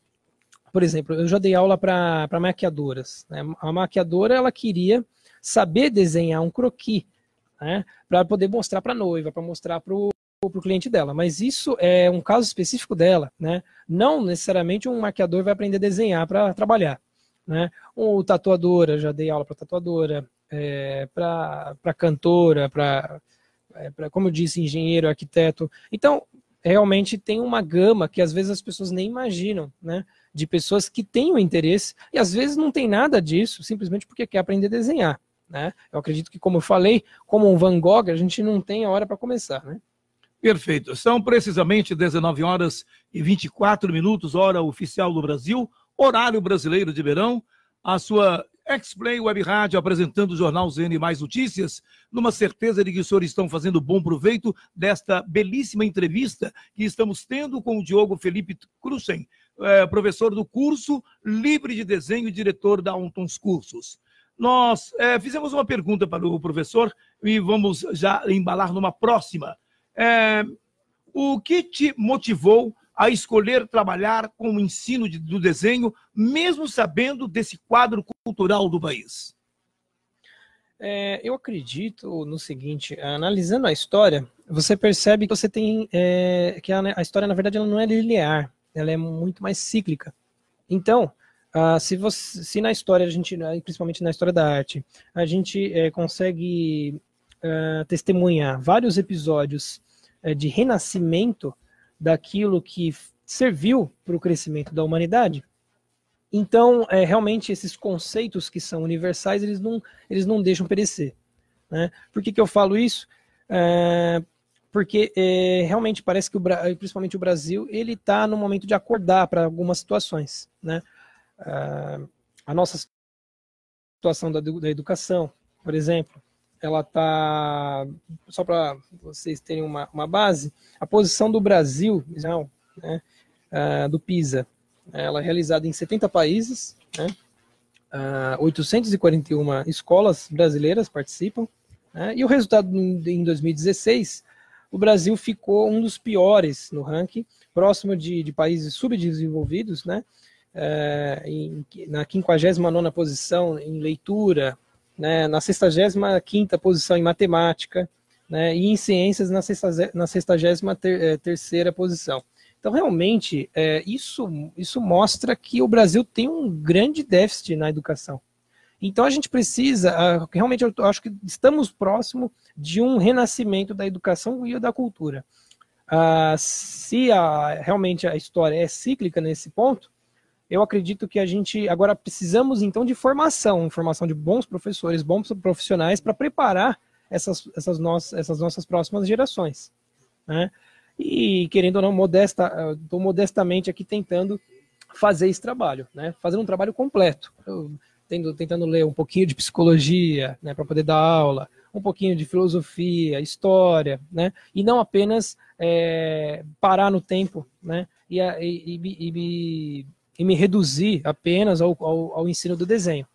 por exemplo, eu já dei aula para maquiadoras. Né? A maquiadora ela queria saber desenhar um croquis né? para poder mostrar para a noiva, para mostrar para o cliente dela. Mas isso é um caso específico dela. Né? Não necessariamente um maquiador vai aprender a desenhar para trabalhar. Né? O tatuadora, já dei aula para tatuadora, é, para cantora, para, é, como eu disse, engenheiro, arquiteto. Então, realmente tem uma gama que às vezes as pessoas nem imaginam, né? de pessoas que têm o interesse e às vezes não tem nada disso, simplesmente porque quer aprender a desenhar. Né? Eu acredito que, como eu falei, como um Van Gogh, a gente não tem a hora para começar. Né? Perfeito. São precisamente 19 horas e 24 minutos, hora oficial do Brasil, horário brasileiro de verão. A sua X-Play Web Rádio apresentando o Jornal ZN Mais Notícias, numa certeza de que os senhores estão fazendo bom proveito desta belíssima entrevista que estamos tendo com o Diogo Felipe Cruzen, é, professor do curso Livre de Desenho e diretor da Ontons Cursos. Nós é, fizemos uma pergunta para o professor e vamos já embalar numa próxima. É, o que te motivou a escolher trabalhar com o ensino de, do desenho, mesmo sabendo desse quadro cultural do país? É, eu acredito no seguinte, analisando a história, você percebe que você tem é, que a, a, história na verdade ela não é linear ela é muito mais cíclica. Então, uh, se, você, se na história, a gente, principalmente na história da arte, a gente é, consegue uh, testemunhar vários episódios uh, de renascimento daquilo que serviu para o crescimento da humanidade, então, é, realmente, esses conceitos que são universais, eles não, eles não deixam perecer. Né? Por que, que eu falo isso? É, porque é, realmente parece que, o, principalmente o Brasil, ele está no momento de acordar para algumas situações. Né? Uh, a nossa situação da, da educação, por exemplo, ela está, só para vocês terem uma, uma base, a posição do Brasil, né, uh, do PISA, ela é realizada em 70 países, né, uh, 841 escolas brasileiras participam, né, e o resultado em 2016 o Brasil ficou um dos piores no ranking, próximo de, de países subdesenvolvidos, né? É, em, na 59 posição em leitura, né? na 65 posição em matemática, né? e em ciências na 63 ter, terceira posição. Então, realmente, é, isso, isso mostra que o Brasil tem um grande déficit na educação. Então a gente precisa, ah, realmente eu acho que estamos próximo de um renascimento da educação e da cultura. Uh, se a, realmente a história é cíclica nesse ponto, eu acredito que a gente agora precisamos então de formação, formação de bons professores, bons profissionais para preparar essas, essas, nossas, essas nossas próximas gerações. né? E querendo ou não, modesta, estou modestamente aqui tentando fazer esse trabalho, né? Fazendo um trabalho completo. Eu tendo, tentando ler um pouquinho de psicologia, né, para poder dar aula, um pouquinho de filosofia, história, né? E não apenas é, parar no tempo, né? E, e, e, e, e me reduzir apenas ao, ao, ao ensino do desenho.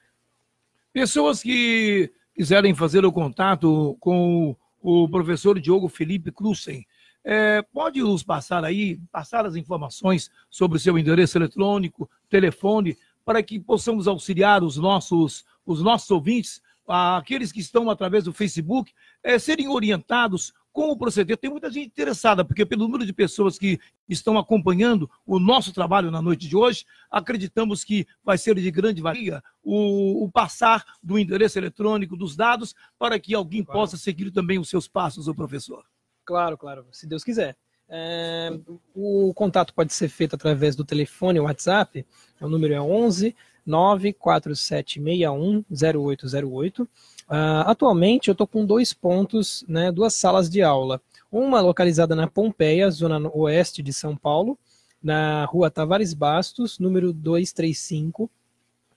Pessoas que quiserem fazer o contato com o professor Diogo Felipe Cruzen, é, pode nos passar aí, passar as informações sobre o seu endereço eletrônico, telefone, para que possamos auxiliar os nossos, os nossos ouvintes, aqueles que estão através do Facebook, é, serem orientados como proceder. Tem muita gente interessada, porque pelo número de pessoas que estão acompanhando o nosso trabalho na noite de hoje, acreditamos que vai ser de grande valia o, o passar do endereço eletrônico dos dados para que alguém claro. possa seguir também os seus passos, o professor. Claro, claro, se Deus quiser. É, o contato pode ser feito através do telefone WhatsApp, o número é 11 94761 0808. Uh, atualmente eu estou com dois pontos, né, duas salas de aula. Uma localizada na Pompeia, zona oeste de São Paulo, na rua Tavares Bastos, número 235,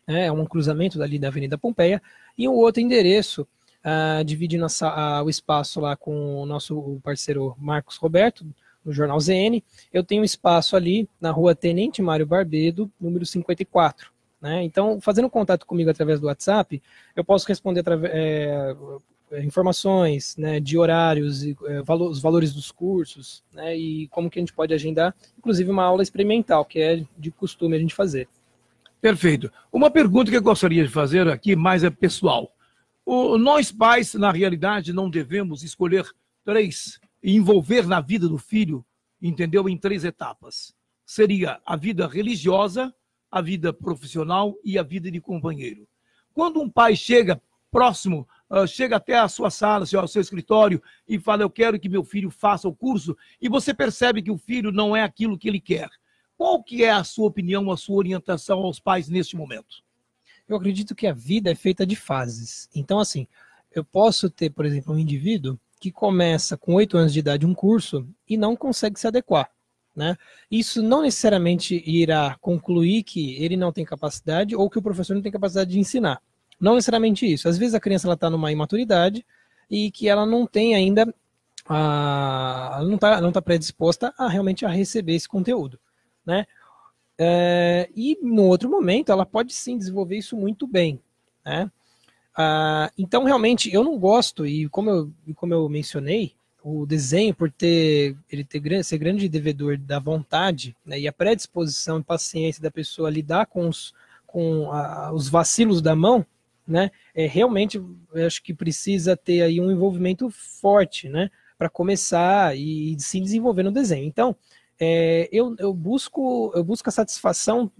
né, é um cruzamento dali da Avenida Pompeia, e um outro endereço uh, dividindo a, uh, o espaço lá com o nosso parceiro Marcos Roberto, no Jornal ZN. Eu tenho um espaço ali na rua Tenente Mário Barbedo, número 54. Né? Então, fazendo contato comigo através do WhatsApp, eu posso responder é, informações né, de horários, e, é, os valores dos cursos, né, e como que a gente pode agendar, inclusive uma aula experimental, que é de costume a gente fazer. Perfeito. Uma pergunta que eu gostaria de fazer aqui, mais é pessoal. O, nós pais, na realidade, não devemos escolher três e envolver na vida do filho, entendeu? Em três etapas. Seria a vida religiosa, a vida profissional e a vida de companheiro. Quando um pai chega próximo, uh, chega até a sua sala, ao seu escritório e fala: Eu quero que meu filho faça o curso, e você percebe que o filho não é aquilo que ele quer. Qual que é a sua opinião, a sua orientação aos pais neste momento? Eu acredito que a vida é feita de fases. Então, assim, eu posso ter, por exemplo, um indivíduo que começa com oito anos de idade um curso e não consegue se adequar. Né? Isso não necessariamente irá concluir que ele não tem capacidade ou que o professor não tem capacidade de ensinar. Não necessariamente isso. Às vezes a criança está numa imaturidade e que ela não tem ainda, a, não está não tá predisposta a realmente a receber esse conteúdo. Né? É, e no outro momento ela pode sim desenvolver isso muito bem. Né? Ah, então, realmente, eu não gosto, e como eu, como eu mencionei, o desenho, por ter ele ter, ser grande devedor da vontade né, e a predisposição e paciência da pessoa lidar com os, com a, os vacilos da mão, né, é, realmente acho que precisa ter aí um envolvimento forte né, para começar e, e se desenvolver no desenho. Então, é, eu, eu, busco, eu busco a satisfação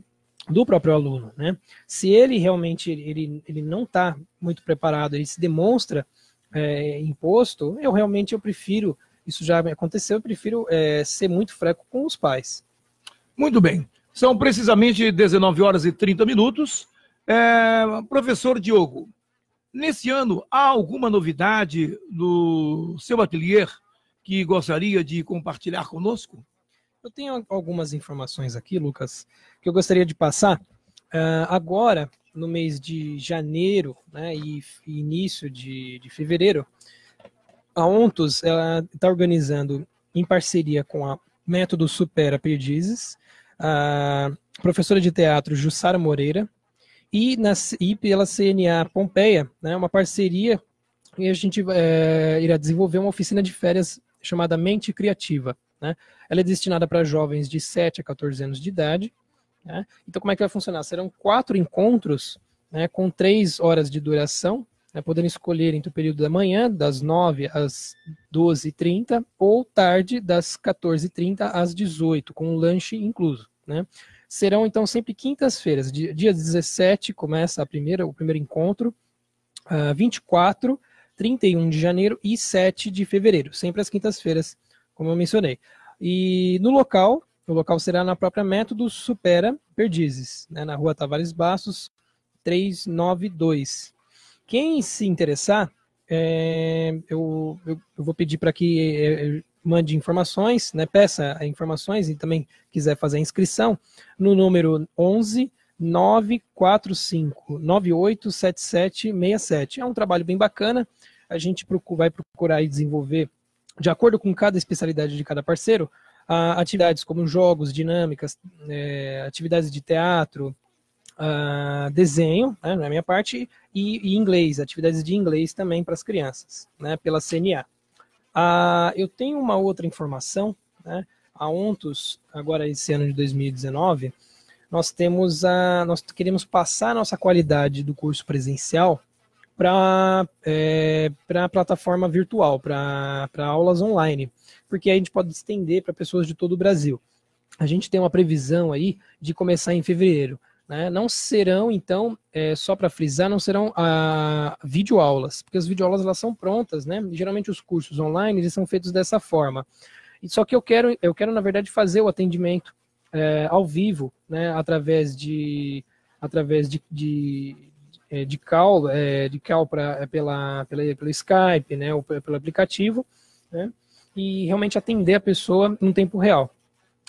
do próprio aluno, né? Se ele realmente ele, ele não está muito preparado, ele se demonstra é, imposto, eu realmente eu prefiro, isso já aconteceu, eu prefiro é, ser muito freco com os pais. Muito bem. São precisamente 19 horas e 30 minutos. É, professor Diogo, nesse ano há alguma novidade no seu ateliê que gostaria de compartilhar conosco? Eu tenho algumas informações aqui, Lucas, que eu gostaria de passar. Uh, agora, no mês de janeiro né, e, início de, de, fevereiro, a Ontos está organizando, em parceria com a Método Supera Perdizes, a professora de teatro Jussara Moreira, e, na, e pela CNA Pompeia, né, uma parceria, e a gente é, irá desenvolver uma oficina de férias chamada Mente Criativa. Né? Ela é destinada para jovens de 7 a 14 anos de idade. Né? Então, como é que vai funcionar? Serão quatro encontros né, com três horas de duração, né, podendo escolher entre o período da manhã, das 9 às 12h30, ou tarde, das 14h30 às 18 com um lanche incluso. Né? Serão, então, sempre quintas-feiras. Dia, dia 17 começa a primeira, o primeiro encontro, uh, 24, 31 de janeiro e 7 de fevereiro, sempre às quintas-feiras como eu mencionei. E no local, o local será na própria Método Supera Perdizes, né, na rua Tavares Bastos, 392. Quem se interessar, é, eu, eu, eu, vou pedir para que é, mande informações, né, peça informações e também quiser fazer a inscrição no número 11 945 987767. É um trabalho bem bacana. A gente vai procurar desenvolver, de acordo com cada especialidade de cada parceiro, atividades como jogos, dinâmicas, é, atividades de teatro, desenho, né, na minha parte, e, e, inglês, atividades de inglês também para as crianças, né, pela CNA. Uh, eu tenho uma outra informação, né, a ONTOS, agora esse ano de 2019, nós temos a, nós queremos passar a nossa qualidade do curso presencial para é, a plataforma virtual, para aulas online, porque aí a gente pode estender para pessoas de todo o Brasil. A gente tem uma previsão aí de começar em fevereiro. Né? Não serão, então, é, só para frisar, não serão a, ah, videoaulas, porque as videoaulas elas são prontas, né? Geralmente os cursos online eles são feitos dessa forma. E só que eu quero, eu quero na verdade fazer o atendimento é, ao vivo, né? Através de, através de, de, é, de call, é, de call para é, pela, pela, pelo Skype, né? Ou pelo aplicativo, né? E realmente atender a pessoa no tempo real.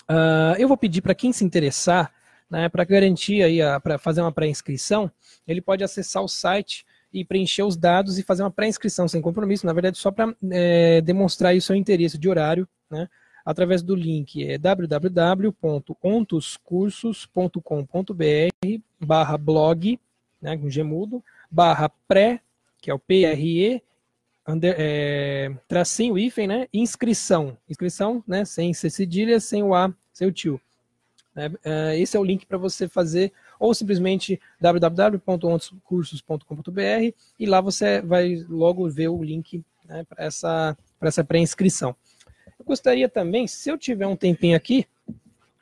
Uh, eu vou pedir para quem se interessar né, para garantir aí, para fazer uma pré-inscrição, ele pode acessar o site e preencher os dados e fazer uma pré-inscrição sem compromisso, na verdade só para é, demonstrar o seu interesse de horário, né, através do link é www.ontoscursos.com.br barra blog, né, com gemudo, barra pré, que é o PRE, under, é, tracinho, hífen, né, inscrição, inscrição, né, sem ser cedilha, sem o A, sem o tio. Né? É, esse é o link para você fazer, ou simplesmente www.ontoscursos.com.br e lá você vai logo ver o link né, para essa, essa pré-inscrição. Eu gostaria também, se eu tiver um tempinho aqui,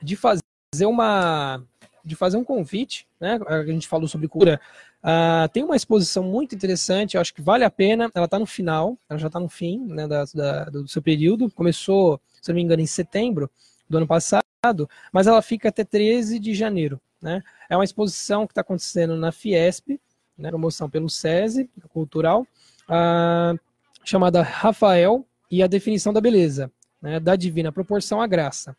de fazer uma de fazer um convite, né? A gente falou sobre cura. Uh, tem uma exposição muito interessante, eu acho que vale a pena. Ela está no final, ela já está no fim né, da, da, do seu período. Começou, se não me engano, em setembro do ano passado mas ela fica até 13 de janeiro. Né? É uma exposição que está acontecendo na Fiesp, né, promoção pelo SESI, cultural, chamada Rafael e a definição da beleza, né, da divina proporção à graça.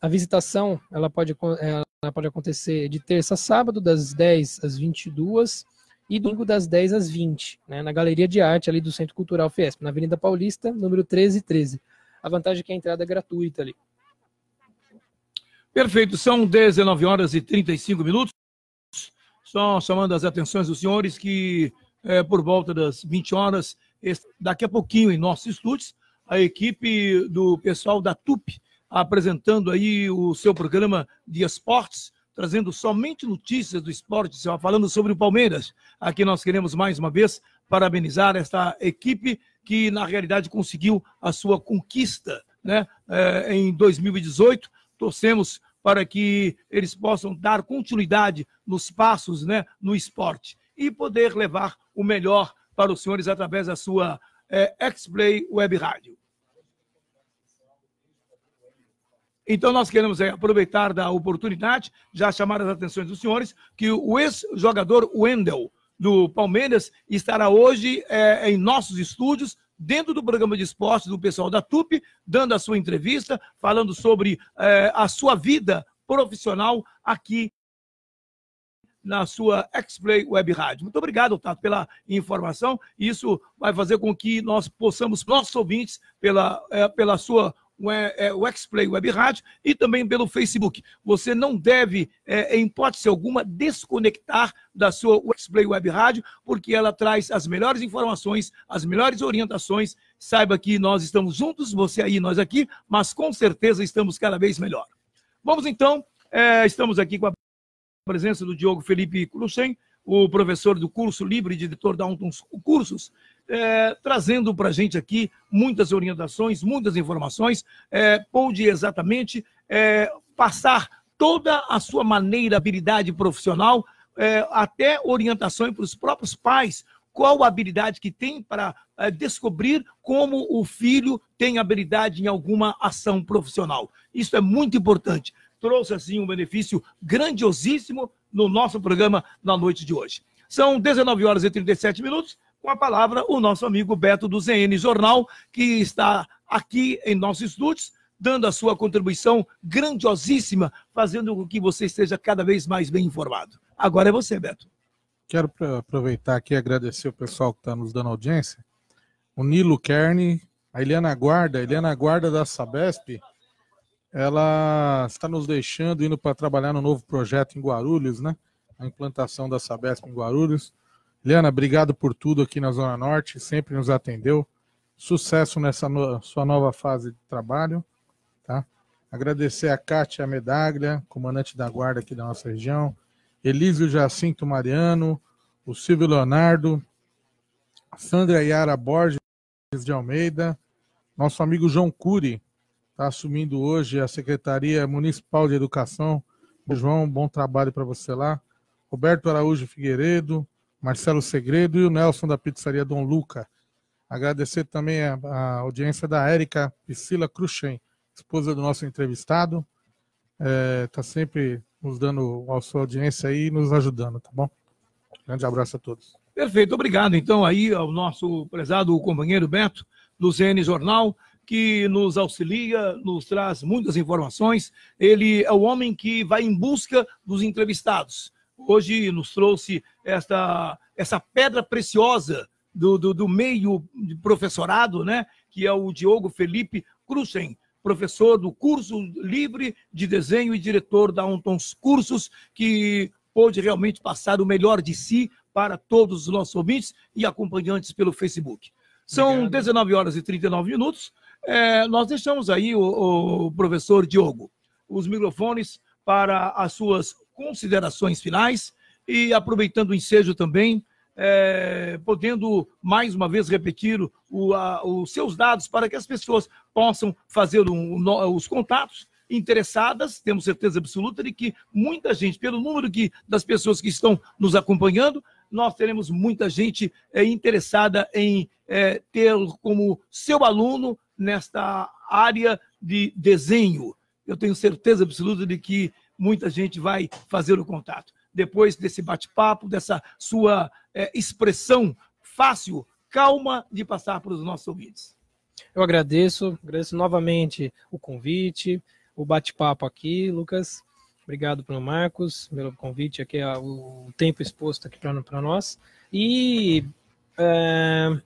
A visitação ela pode, ela pode acontecer de terça a sábado, das 10 às 22 e domingo das 10 às 20, né, na Galeria de Arte ali do Centro Cultural Fiesp, na Avenida Paulista, número 1313. A vantagem é que a entrada é gratuita ali. Perfeito, são 19 horas e 35 minutos. Só chamando as atenções dos senhores que é, por volta das 20 horas, daqui a pouquinho em nossos estúdios, a equipe do pessoal da TUP apresentando aí o seu programa de esportes, trazendo somente notícias do esporte, falando sobre o Palmeiras. Aqui nós queremos mais uma vez parabenizar esta equipe que na realidade conseguiu a sua conquista, né, é, em 2018 torcemos para que eles possam dar continuidade nos passos né, no esporte e poder levar o melhor para os senhores através da sua é, X-Play Web Rádio. Então, nós queremos é, aproveitar da oportunidade, já chamar as atenções dos senhores, que o ex-jogador Wendel, do Palmeiras, estará hoje é, em nossos estúdios, dentro do programa de esportes do pessoal da TUP, dando a sua entrevista, falando sobre é, a sua vida profissional aqui na sua X-Play Web Rádio. Muito obrigado, Tato, pela informação. Isso vai fazer com que nós possamos, nossos ouvintes, pela, é, pela sua é, o X-Play Web Rádio e também pelo Facebook. Você não deve, é, em hipótese alguma, desconectar da sua X-Play Web Rádio, porque ela traz as melhores informações, as melhores orientações. Saiba que nós estamos juntos, você aí, nós aqui, mas com certeza estamos cada vez melhor. Vamos então, é, estamos aqui com a presença do Diogo Felipe Cruxem, o professor do curso livre de editor da Untons Cursos, é, trazendo para a gente aqui muitas orientações, muitas informações, é, exatamente é, passar toda a sua maneira, habilidade profissional, é, até orientação para os próprios pais, qual a habilidade que tem para é, descobrir como o filho tem habilidade em alguma ação profissional. Isso é muito importante. Trouxe, assim, um benefício grandiosíssimo no nosso programa na noite de hoje. São 19 horas e 37 minutos com a palavra o nosso amigo Beto do ZN Jornal, que está aqui em nossos estúdios, dando a sua contribuição grandiosíssima, fazendo com que você esteja cada vez mais bem informado. Agora é você, Beto. Quero aproveitar aqui e agradecer o pessoal que está nos dando audiência. O Nilo Kern, a Eliana Guarda, a Eliana Guarda da Sabesp, ela está nos deixando, indo para trabalhar no novo projeto em Guarulhos, né? A implantação da Sabesp em Guarulhos. Eliana, obrigado por tudo aqui na Zona Norte, sempre nos atendeu. Sucesso nessa no, sua nova fase de trabalho. Tá? Agradecer a Kátia Medaglia, comandante da guarda aqui da nossa região, Elísio Jacinto Mariano, o Silvio Leonardo, Sandra Yara Borges de Almeida, nosso amigo João Cury, está assumindo hoje a Secretaria Municipal de Educação. João, bom trabalho para você lá. Roberto Araújo Figueiredo, Marcelo Segredo e o Nelson da Pizzaria Dom Luca. Agradecer também a, a audiência da Érica Priscila Cruxem, esposa do nosso entrevistado. Está é, sempre nos dando a sua audiência aí e nos ajudando, tá bom? Grande abraço a todos. Perfeito, obrigado então aí ao nosso prezado companheiro Beto, do ZN Jornal, que nos auxilia, nos traz muitas informações. Ele é o homem que vai em busca dos entrevistados. Hoje nos trouxe esta, essa pedra preciosa do, do, do meio de professorado, né? Que é o Diogo Felipe Cruzen, professor do curso livre de desenho e diretor da Ontons Cursos, que pôde realmente passar o melhor de si para todos os nossos ouvintes e acompanhantes pelo Facebook. São Obrigado. 19 horas e 39 minutos. É, nós deixamos aí o, o professor Diogo os microfones para as suas considerações finais e aproveitando o ensejo também, é, podendo mais uma vez repetir o, a, os seus dados para que as pessoas possam fazer um, os contatos interessadas, temos certeza absoluta de que muita gente, pelo número que, das pessoas que estão nos acompanhando, nós teremos muita gente é, interessada em é, ter como seu aluno nesta área de desenho. Eu tenho certeza absoluta de que muita gente vai fazer o contato. Depois desse bate-papo, dessa sua é, expressão fácil, calma de passar para os nossos ouvintes. Eu agradeço, agradeço novamente o convite, o bate-papo aqui, Lucas. Obrigado pelo Marcos, pelo convite aqui, o tempo exposto aqui para nós. E, é,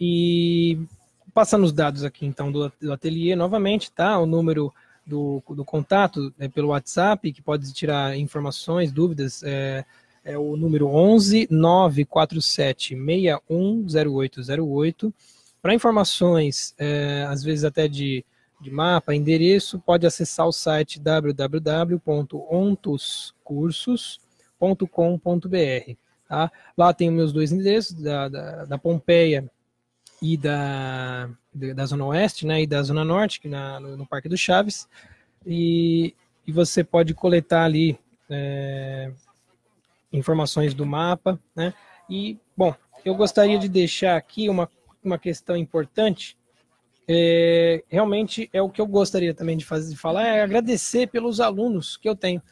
e passando os dados aqui então do, do ateliê novamente, tá? O número do, do contato é pelo WhatsApp, que pode tirar informações, dúvidas, é, é o número 11 947 610808. Para informações, é, às vezes até de de mapa, endereço, pode acessar o site www.ontoscursos.com.br. Tá? Lá tem os meus dois endereços, da, da, da Pompeia e da, da Zona Oeste, né, e da Zona Norte, que na, no, no Parque do Chaves, e, e você pode coletar ali é, informações do mapa, né, e, bom, eu gostaria de deixar aqui uma, uma questão importante, é, realmente é o que eu gostaria também de fazer, de falar, é agradecer pelos alunos que eu tenho,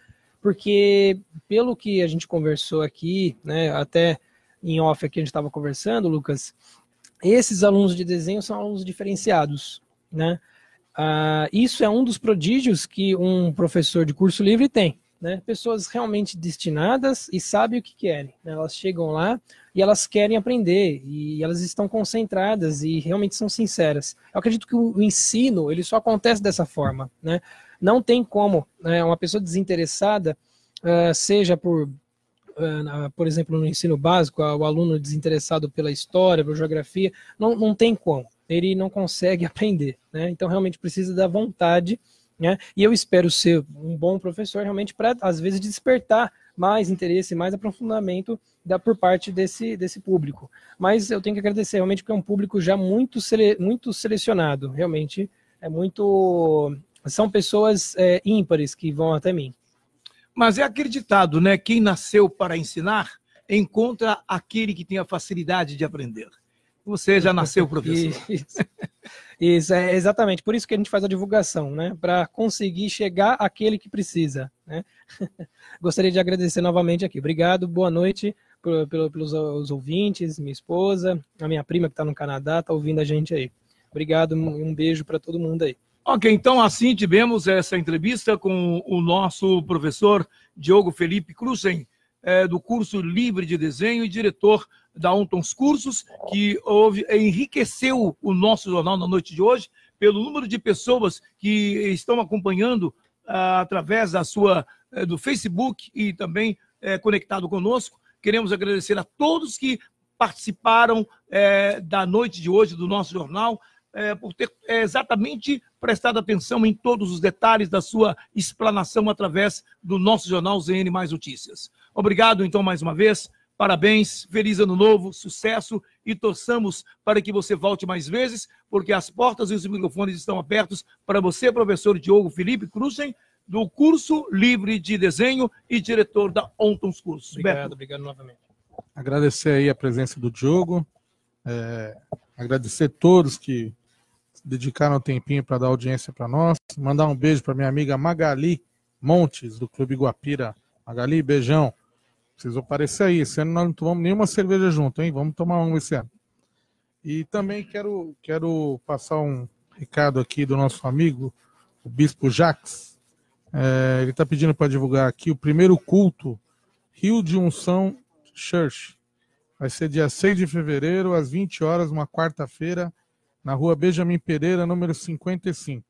porque pelo que a gente conversou aqui, né, até em off aqui a gente estava conversando, Lucas, esses alunos de desenho são alunos diferenciados, né? Ah, isso é um dos prodígios que um professor de curso livre tem, né? Pessoas realmente destinadas e sabem o que querem. Né? Elas chegam lá e elas querem aprender e elas estão concentradas e realmente são sinceras. Eu acredito que o ensino ele só acontece dessa forma, né? Não tem como né, uma pessoa desinteressada, uh, seja por por exemplo, no ensino básico, o aluno desinteressado pela história, pela geografia, não, não tem como. Ele não consegue aprender. Né? Então, realmente precisa da vontade. Né? E eu espero ser um bom professor realmente para, às vezes, despertar mais interesse, mais aprofundamento da, por parte desse, desse público. Mas eu tenho que agradecer realmente porque é um público já muito, sele, muito selecionado. Realmente é muito. São pessoas é, ímpares que vão até mim. Mas é acreditado, né? Quem nasceu para ensinar encontra aquele que tem a facilidade de aprender. Você já nasceu professor. Isso. isso, é exatamente. Por isso que a gente faz a divulgação, né? Para conseguir chegar àquele que precisa. Né? Gostaria de agradecer novamente aqui. Obrigado, boa noite pelos ouvintes, minha esposa, a minha prima que está no Canadá, está ouvindo a gente aí. Obrigado, um beijo para todo mundo aí. Ok, então assim tivemos essa entrevista com o nosso professor Diogo Felipe Cruzen, é, do curso livre de desenho e diretor da Ontons Cursos, que houve, enriqueceu o nosso jornal na noite de hoje pelo número de pessoas que estão acompanhando ah, através da sua eh, do Facebook e também eh, conectado conosco. Queremos agradecer a todos que participaram eh, da noite de hoje do nosso jornal, por ter exatamente prestado atenção em todos os detalhes da sua explanação através do nosso jornal ZN Mais Notícias. Obrigado, então, mais uma vez. Parabéns, feliz ano novo, sucesso e torçamos para que você volte mais vezes, porque as portas e os microfones estão abertos para você, professor Diogo Felipe Cruzen, do curso livre de desenho e diretor da Ontons Cursos. Obrigado, Beto. obrigado novamente. Agradecer aí a presença do Diogo, é, agradecer a todos que dedicaram um tempinho para dar audiência para nós, mandar um beijo para minha amiga Magali Montes, do Clube Guapira. Magali, beijão. Precisou aparecer aí. Esse ano nós não tomamos nenhuma cerveja junto, hein? Vamos tomar uma esse ano. E também quero, quero passar um recado aqui do nosso amigo, o Bispo Jacques. É, ele está pedindo para divulgar aqui o primeiro culto Rio de Unção Church. Vai ser dia 6 de fevereiro, às 20 horas, uma quarta-feira, na rua Benjamin Pereira, número 55.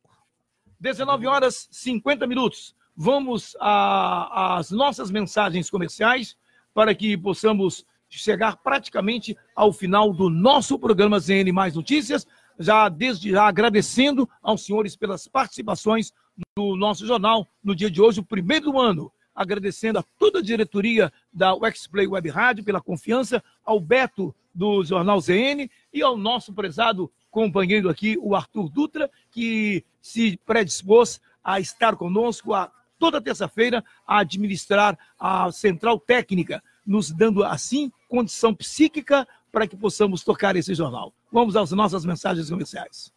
19 horas 50 minutos. Vamos às nossas mensagens comerciais para que possamos chegar praticamente ao final do nosso programa ZN Mais Notícias, já desde já agradecendo aos senhores pelas participações do nosso jornal no dia de hoje, o primeiro do ano. Agradecendo a toda a diretoria da Wexplay Web Rádio pela confiança, ao Beto do Jornal ZN e ao nosso prezado companheiro aqui, o Arthur Dutra, que se predispôs a estar conosco a toda terça-feira a administrar a central técnica nos dando assim condição psíquica para que possamos tocar esse jornal. Vamos às nossas mensagens comerciais.